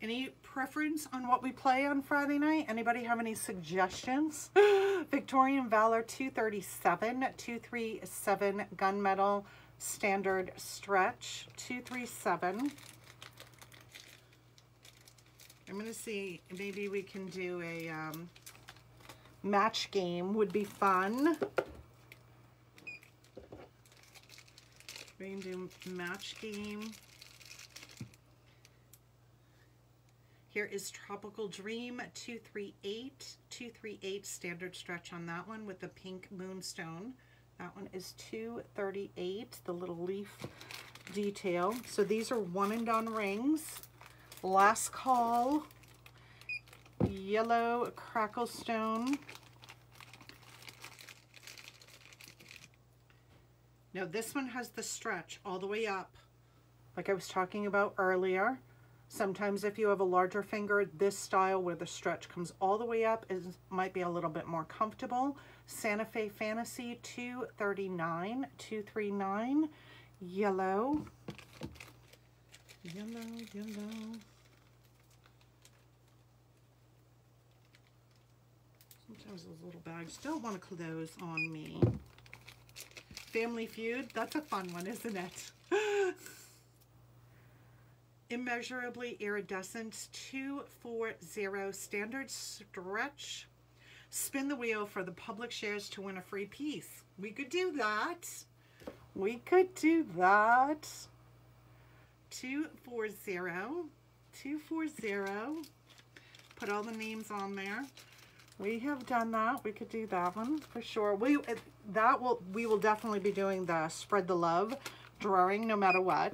Any preference on what we play on Friday night? Anybody have any suggestions? Victorian Valor 237, 237 gunmetal standard stretch, 237. I'm going to see, maybe we can do a um, match game would be fun. We can do match game. Here is Tropical Dream 238, 238 standard stretch on that one with the pink moonstone. That one is 238, the little leaf detail. So these are one and done rings. Last call, yellow crackle stone. Now this one has the stretch all the way up, like I was talking about earlier. Sometimes if you have a larger finger, this style where the stretch comes all the way up is might be a little bit more comfortable. Santa Fe Fantasy 239, 239, yellow, yellow, yellow. Sometimes those little bags don't want to close on me. Family Feud, that's a fun one, isn't it? Immeasurably Iridescent 240 Standard Stretch. Spin the wheel for the public shares to win a free piece. We could do that. We could do that. 240. 240. Put all the names on there. We have done that. We could do that one for sure. We uh, that will we will definitely be doing the spread the love drawing no matter what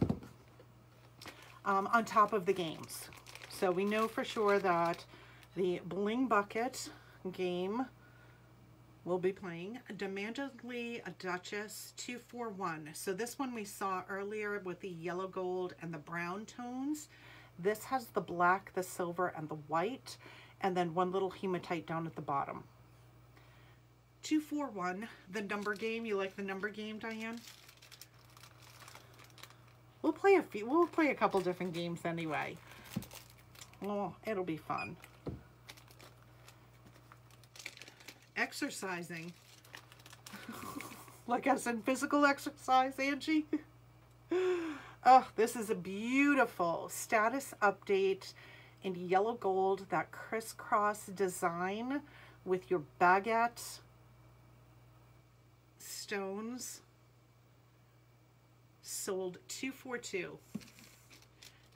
um, on top of the games. So we know for sure that the Bling Bucket game will be playing Demandedly a Duchess 241. So this one we saw earlier with the yellow gold and the brown tones. This has the black, the silver, and the white, and then one little hematite down at the bottom. 241, the number game. You like the number game, Diane? We'll play a few, we'll play a couple different games anyway. Oh, it'll be fun. Exercising. like us in physical exercise, Angie. oh, this is a beautiful status update in yellow gold, that crisscross design with your baguette stones sold 242.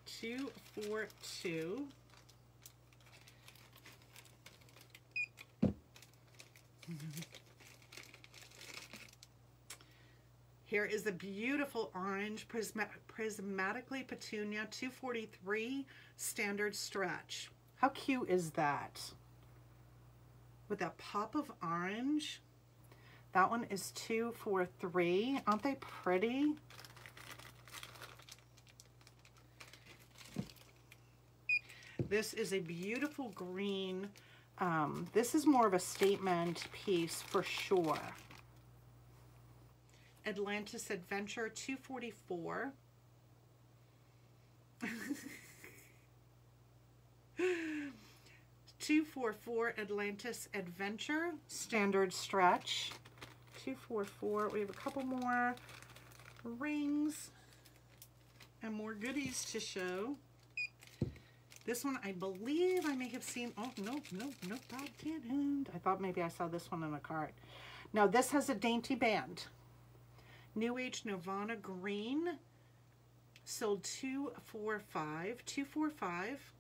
242. Here is a beautiful orange prisma prismatically petunia 243 standard stretch. How cute is that? With that pop of orange. That one is 243. Aren't they pretty? This is a beautiful green. Um, this is more of a statement piece for sure. Atlantis Adventure 244. Two four four Atlantis Adventure standard stretch. Two four four. We have a couple more rings and more goodies to show. This one, I believe I may have seen. Oh, no, no, no, I didn't. I thought maybe I saw this one in a cart. Now, this has a dainty band. New Age Nirvana Green. Sold 245. 245.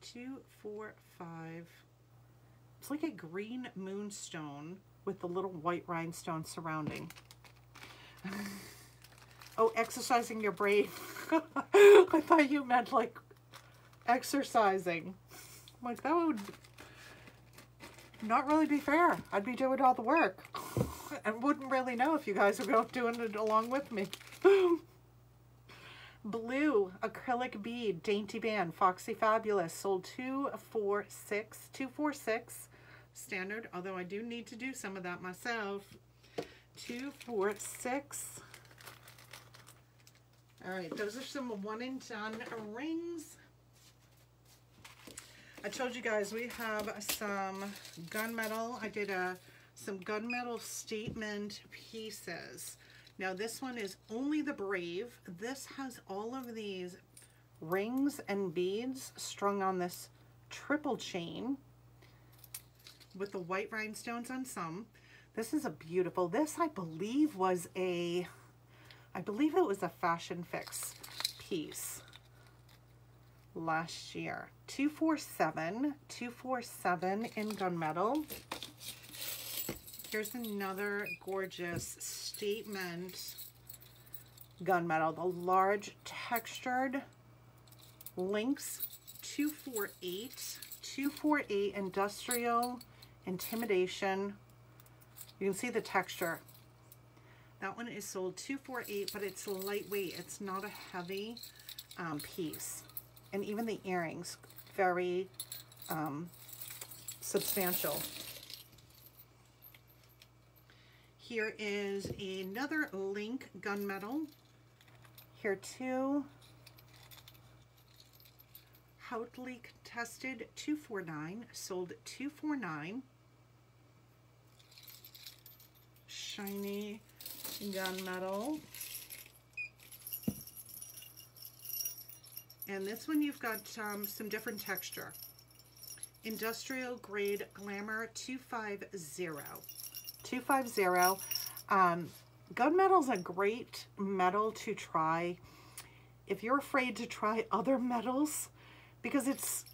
245. It's like a green moonstone with the little white rhinestone surrounding. oh, exercising your brain. I thought you meant like exercising. I'm like, that would not really be fair. I'd be doing all the work and wouldn't really know if you guys were doing it along with me. Blue acrylic bead, dainty band, Foxy Fabulous, sold 246, 246 standard, although I do need to do some of that myself. 246 all right, those are some one and done rings. I told you guys we have some gunmetal. I did a some gunmetal statement pieces. Now this one is only the Brave. This has all of these rings and beads strung on this triple chain with the white rhinestones on some. This is a beautiful, this I believe was a I believe it was a Fashion Fix piece last year. 247, 247 in gunmetal. Here's another gorgeous statement gunmetal. The large textured links 248, 248 industrial intimidation. You can see the texture. That one is sold 248 but it's lightweight. It's not a heavy um, piece. And even the earrings, very um, substantial. Here is another Link gunmetal. Here too. Hotly contested 249, sold 249. Shiny gunmetal. And this one you've got um, some different texture. Industrial Grade Glamour 250. 250. Um, gunmetal is a great metal to try if you're afraid to try other metals because it's,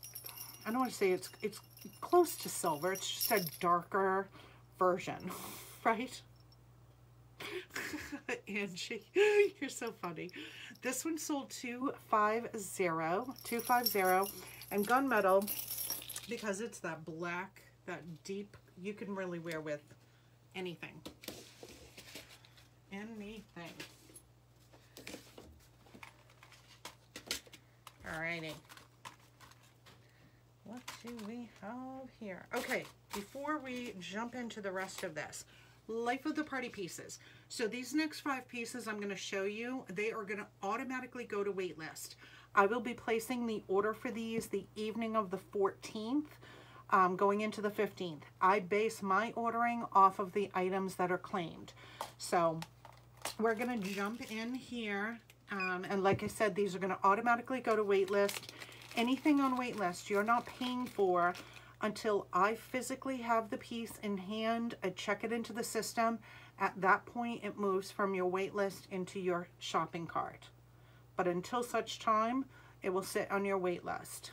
I don't want to say it's, it's close to silver. It's just a darker version, right? Angie, you're so funny. This one sold 250, 250, and gunmetal, because it's that black, that deep, you can really wear with anything. Anything. Alrighty. What do we have here? Okay, before we jump into the rest of this, life of the party pieces. So these next five pieces I'm going to show you, they are going to automatically go to waitlist. I will be placing the order for these the evening of the 14th, um, going into the 15th. I base my ordering off of the items that are claimed. So we're going to jump in here. Um, and like I said, these are going to automatically go to waitlist. Anything on waitlist you're not paying for until I physically have the piece in hand. I check it into the system. At that point, it moves from your wait list into your shopping cart. But until such time, it will sit on your wait list.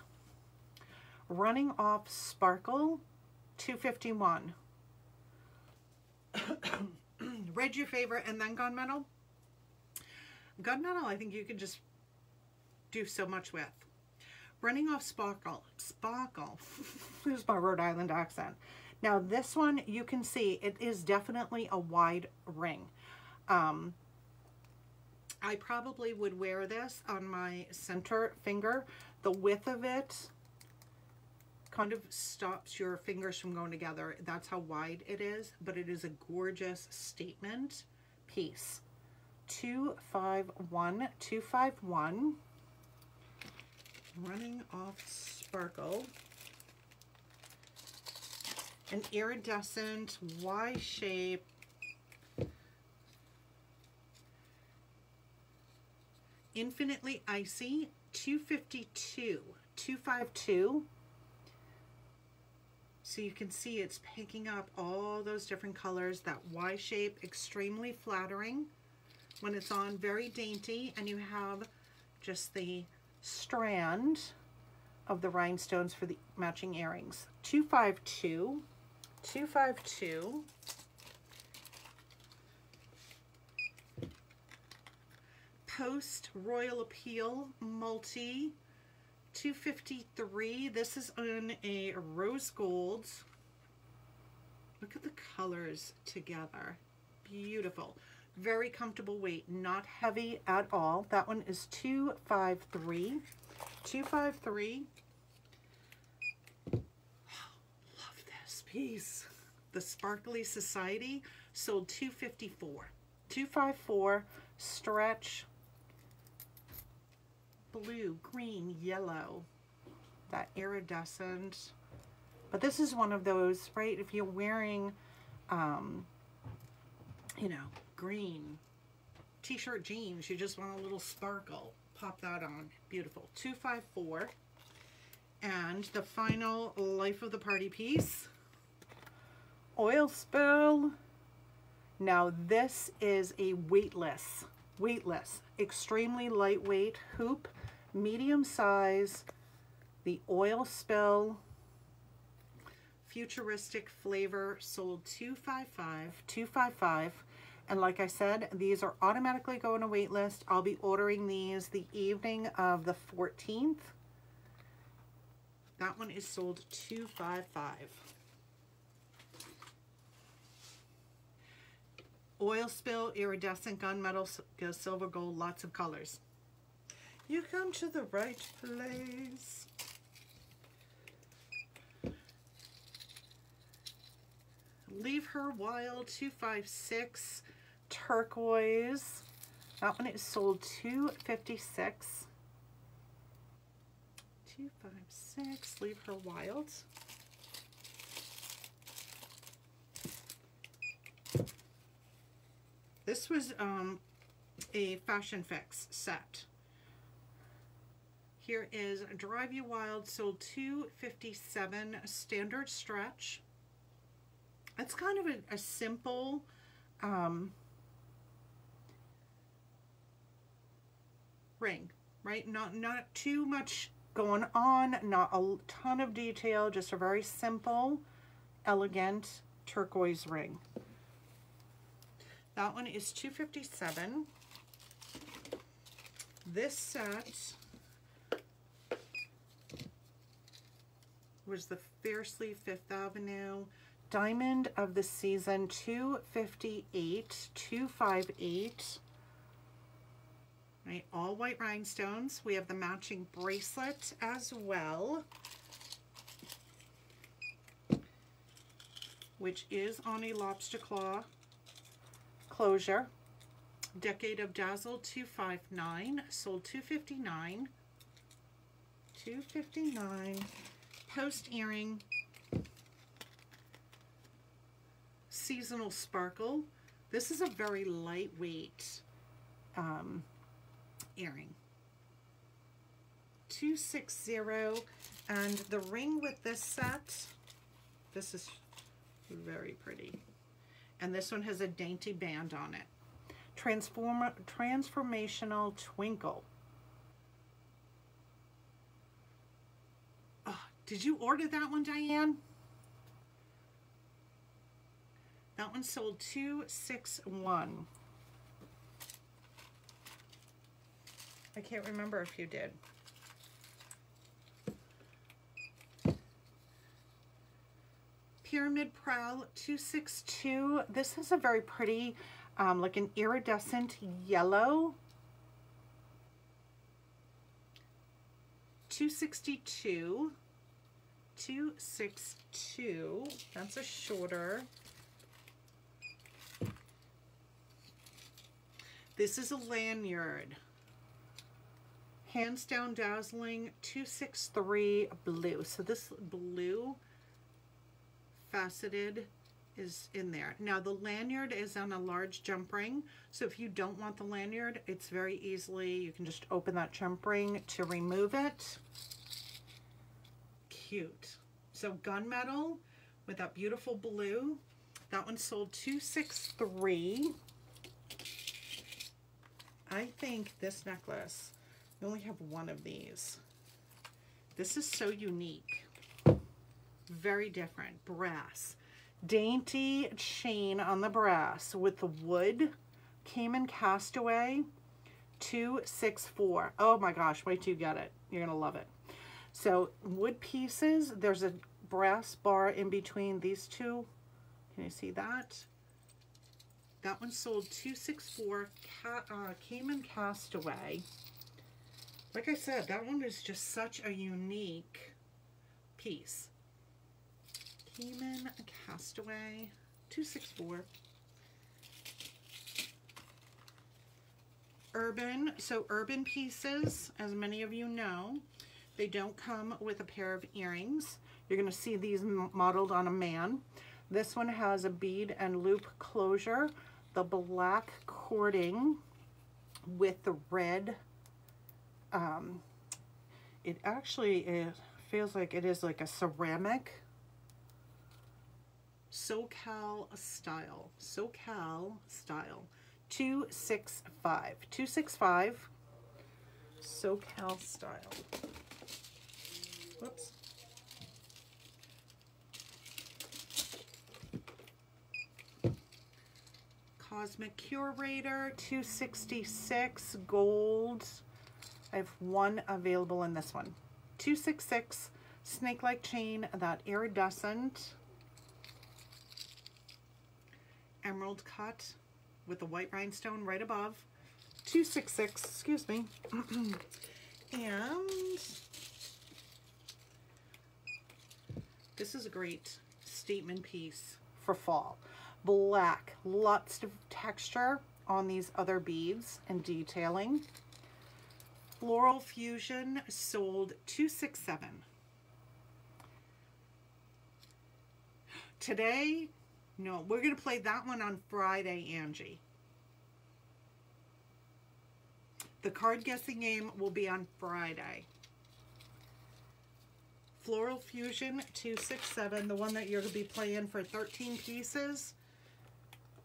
Running off Sparkle, 251. Red your favorite and then gunmetal. Gunmetal, I think you can just do so much with. Running off sparkle. Sparkle. There's my Rhode Island accent. Now this one, you can see it is definitely a wide ring. Um, I probably would wear this on my center finger. The width of it kind of stops your fingers from going together. That's how wide it is, but it is a gorgeous statement piece. 251, 251. Running off sparkle. An iridescent Y shape Infinitely Icy 252, 252. So you can see it's picking up all those different colors, that Y shape, extremely flattering when it's on, very dainty, and you have just the strand of the rhinestones for the matching earrings. 252, 252. Post Royal Appeal Multi 253. This is on a rose gold. Look at the colors together. Beautiful. Very comfortable weight, not heavy at all. That one is 253. 253. Love this piece. The Sparkly Society sold 254. 254 stretch blue, green, yellow, that iridescent. But this is one of those, right, if you're wearing, um, you know, green t-shirt jeans, you just want a little sparkle. Pop that on. Beautiful. 254. And the final Life of the Party piece. Oil spill. Now this is a weightless, weightless, extremely lightweight hoop medium size, the oil spill, futuristic flavor sold 255 255 and like I said these are automatically going to wait list. I'll be ordering these the evening of the 14th that one is sold 255 oil spill iridescent gunmetal silver gold lots of colors. You come to the right place. Leave Her Wild 256 turquoise. That one is sold 256. 256 Leave Her Wild. This was um, a Fashion Fix set. Here is Drive You Wild, sold 257 standard stretch. It's kind of a, a simple um, ring, right? Not, not too much going on, not a ton of detail, just a very simple, elegant turquoise ring. That one is 257. This set was the Fiercely Fifth Avenue Diamond of the Season 258, 258. Right, all white rhinestones. We have the matching bracelet as well. Which is on a lobster claw closure. Decade of Dazzle 259, sold 259. 259 post earring, seasonal sparkle. This is a very lightweight um, earring. 260 and the ring with this set, this is very pretty. And this one has a dainty band on it. Transform transformational twinkle. Ah, did you order that one, Diane? That one sold 261. I can't remember if you did. Pyramid Prowl 262. This is a very pretty, um, like an iridescent yellow. 262. 262. That's a shorter. This is a lanyard. Hands Down Dazzling 263 blue. So this blue faceted is in there. Now the lanyard is on a large jump ring. So if you don't want the lanyard, it's very easily, you can just open that jump ring to remove it. Cute. So gunmetal with that beautiful blue. That one sold 263. I think this necklace we only have one of these. This is so unique. Very different. Brass. Dainty chain on the brass with the wood. Cayman Castaway 264. Oh my gosh, wait till you get it. You're going to love it. So wood pieces, there's a brass bar in between these two. Can you see that? That one sold 264 Ca uh, Cayman Castaway. Like I said, that one is just such a unique piece. Cayman Castaway 264. Urban, so urban pieces, as many of you know, they don't come with a pair of earrings. You're going to see these modeled on a man. This one has a bead and loop closure, the black cording with the red um, it actually it feels like it is like a ceramic SoCal style. SoCal style. 265. 265. SoCal style. Whoops. Cosmic Curator 266 gold. I have one available in this one. 266 snake-like chain, that iridescent emerald cut with the white rhinestone right above. 266, excuse me. and this is a great statement piece for fall. Black, lots of texture on these other beads and detailing. Floral Fusion sold 267. Today, no, we're going to play that one on Friday, Angie. The card guessing game will be on Friday. Floral Fusion 267, the one that you're going to be playing for 13 pieces.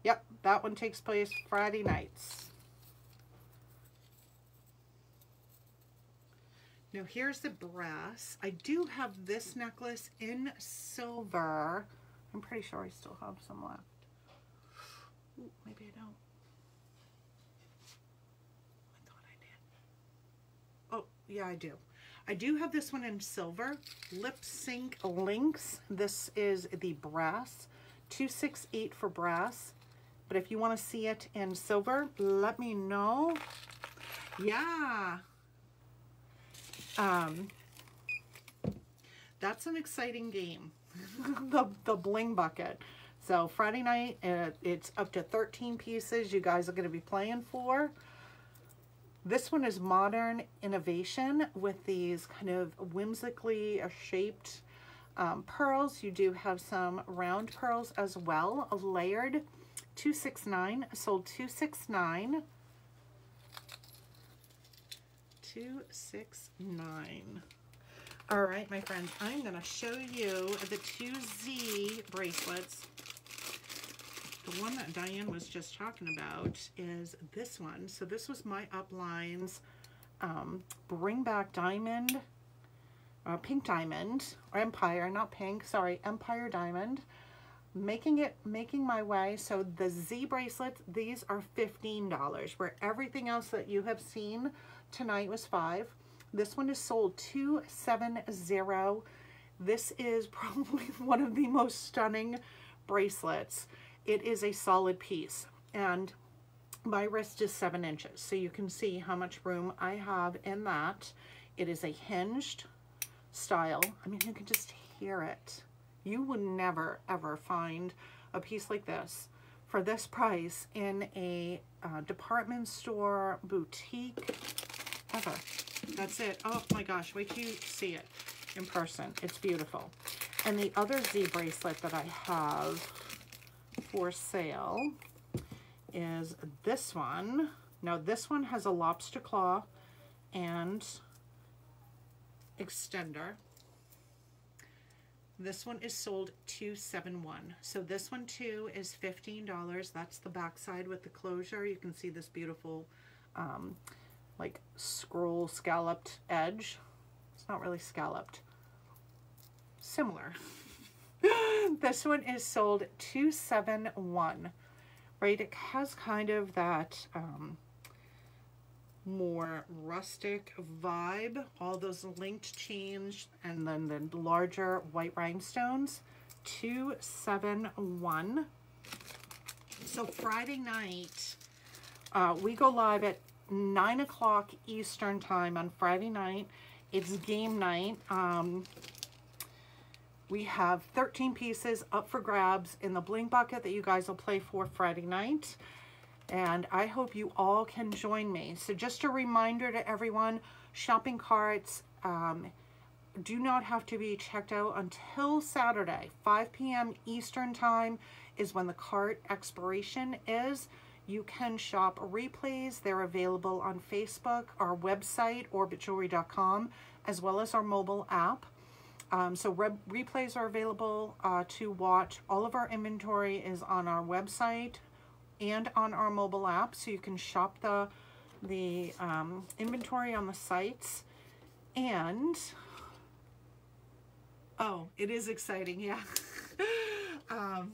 Yep, that one takes place Friday nights. Now here's the brass. I do have this necklace in silver. I'm pretty sure I still have some left. Ooh, maybe I don't. I thought I did. Oh, yeah, I do. I do have this one in silver. Lip Sync Links. This is the brass. 268 for brass. But if you want to see it in silver, let me know. Yeah. Um, that's an exciting game, the, the bling bucket. So Friday night, uh, it's up to 13 pieces you guys are going to be playing for. This one is modern innovation with these kind of whimsically shaped um, pearls. You do have some round pearls as well, layered. 269, sold 269. 269. All right, my friends, I'm going to show you the 2Z bracelets. The one that Diane was just talking about is this one. So this was my uplines um, Bring Back Diamond, uh, Pink Diamond, or Empire, not pink, sorry, Empire Diamond. making it making my way so the z bracelets these are $15 where everything else that you have seen tonight was five. This one is sold 270 this is probably one of the most stunning bracelets. It is a solid piece and my wrist is seven inches so you can see how much room I have in that. It is a hinged style. I mean you can just hear it. You would never ever find a piece like this for this price in a uh, department store, boutique, ever. That's it. Oh my gosh, wait till you see it in person. It's beautiful. And the other Z bracelet that I have for sale is this one. Now this one has a lobster claw and extender. This one is sold 271 So this one too is $15. That's the backside with the closure. You can see this beautiful um, like scroll scalloped edge. It's not really scalloped. Similar. this one is sold 271 right? It has kind of that um, more rustic vibe. All those linked chains and then the larger white rhinestones. 271. So Friday night, uh, we go live at 9 o'clock Eastern time on Friday night. It's game night. Um, we have 13 pieces up for grabs in the bling bucket that you guys will play for Friday night and I hope you all can join me. So just a reminder to everyone, shopping carts um, do not have to be checked out until Saturday. 5 p.m. Eastern time is when the cart expiration is. You can shop replays. They're available on Facebook, our website, orbitjewelry.com, as well as our mobile app. Um, so re replays are available uh, to watch. All of our inventory is on our website, and on our mobile app so you can shop the the um, inventory on the sites and oh it is exciting yeah um,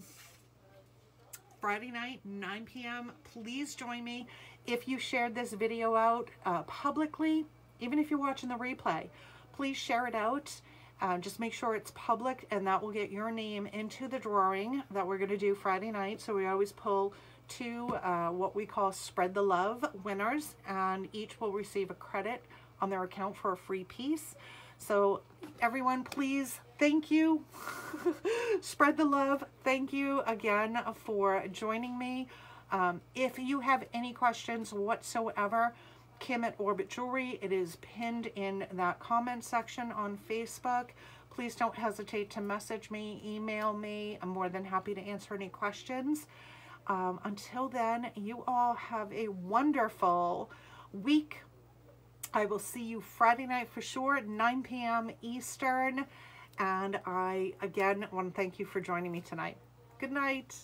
Friday night 9 p.m. please join me if you shared this video out uh, publicly even if you're watching the replay please share it out uh, just make sure it's public and that will get your name into the drawing that we're going to do Friday night so we always pull two uh, what we call Spread the Love winners, and each will receive a credit on their account for a free piece. So everyone, please, thank you. Spread the love. Thank you again for joining me. Um, if you have any questions whatsoever, Kim at Orbit Jewelry, it is pinned in that comment section on Facebook. Please don't hesitate to message me, email me. I'm more than happy to answer any questions. Um, until then, you all have a wonderful week. I will see you Friday night for sure at 9 p.m. Eastern. And I, again, want to thank you for joining me tonight. Good night.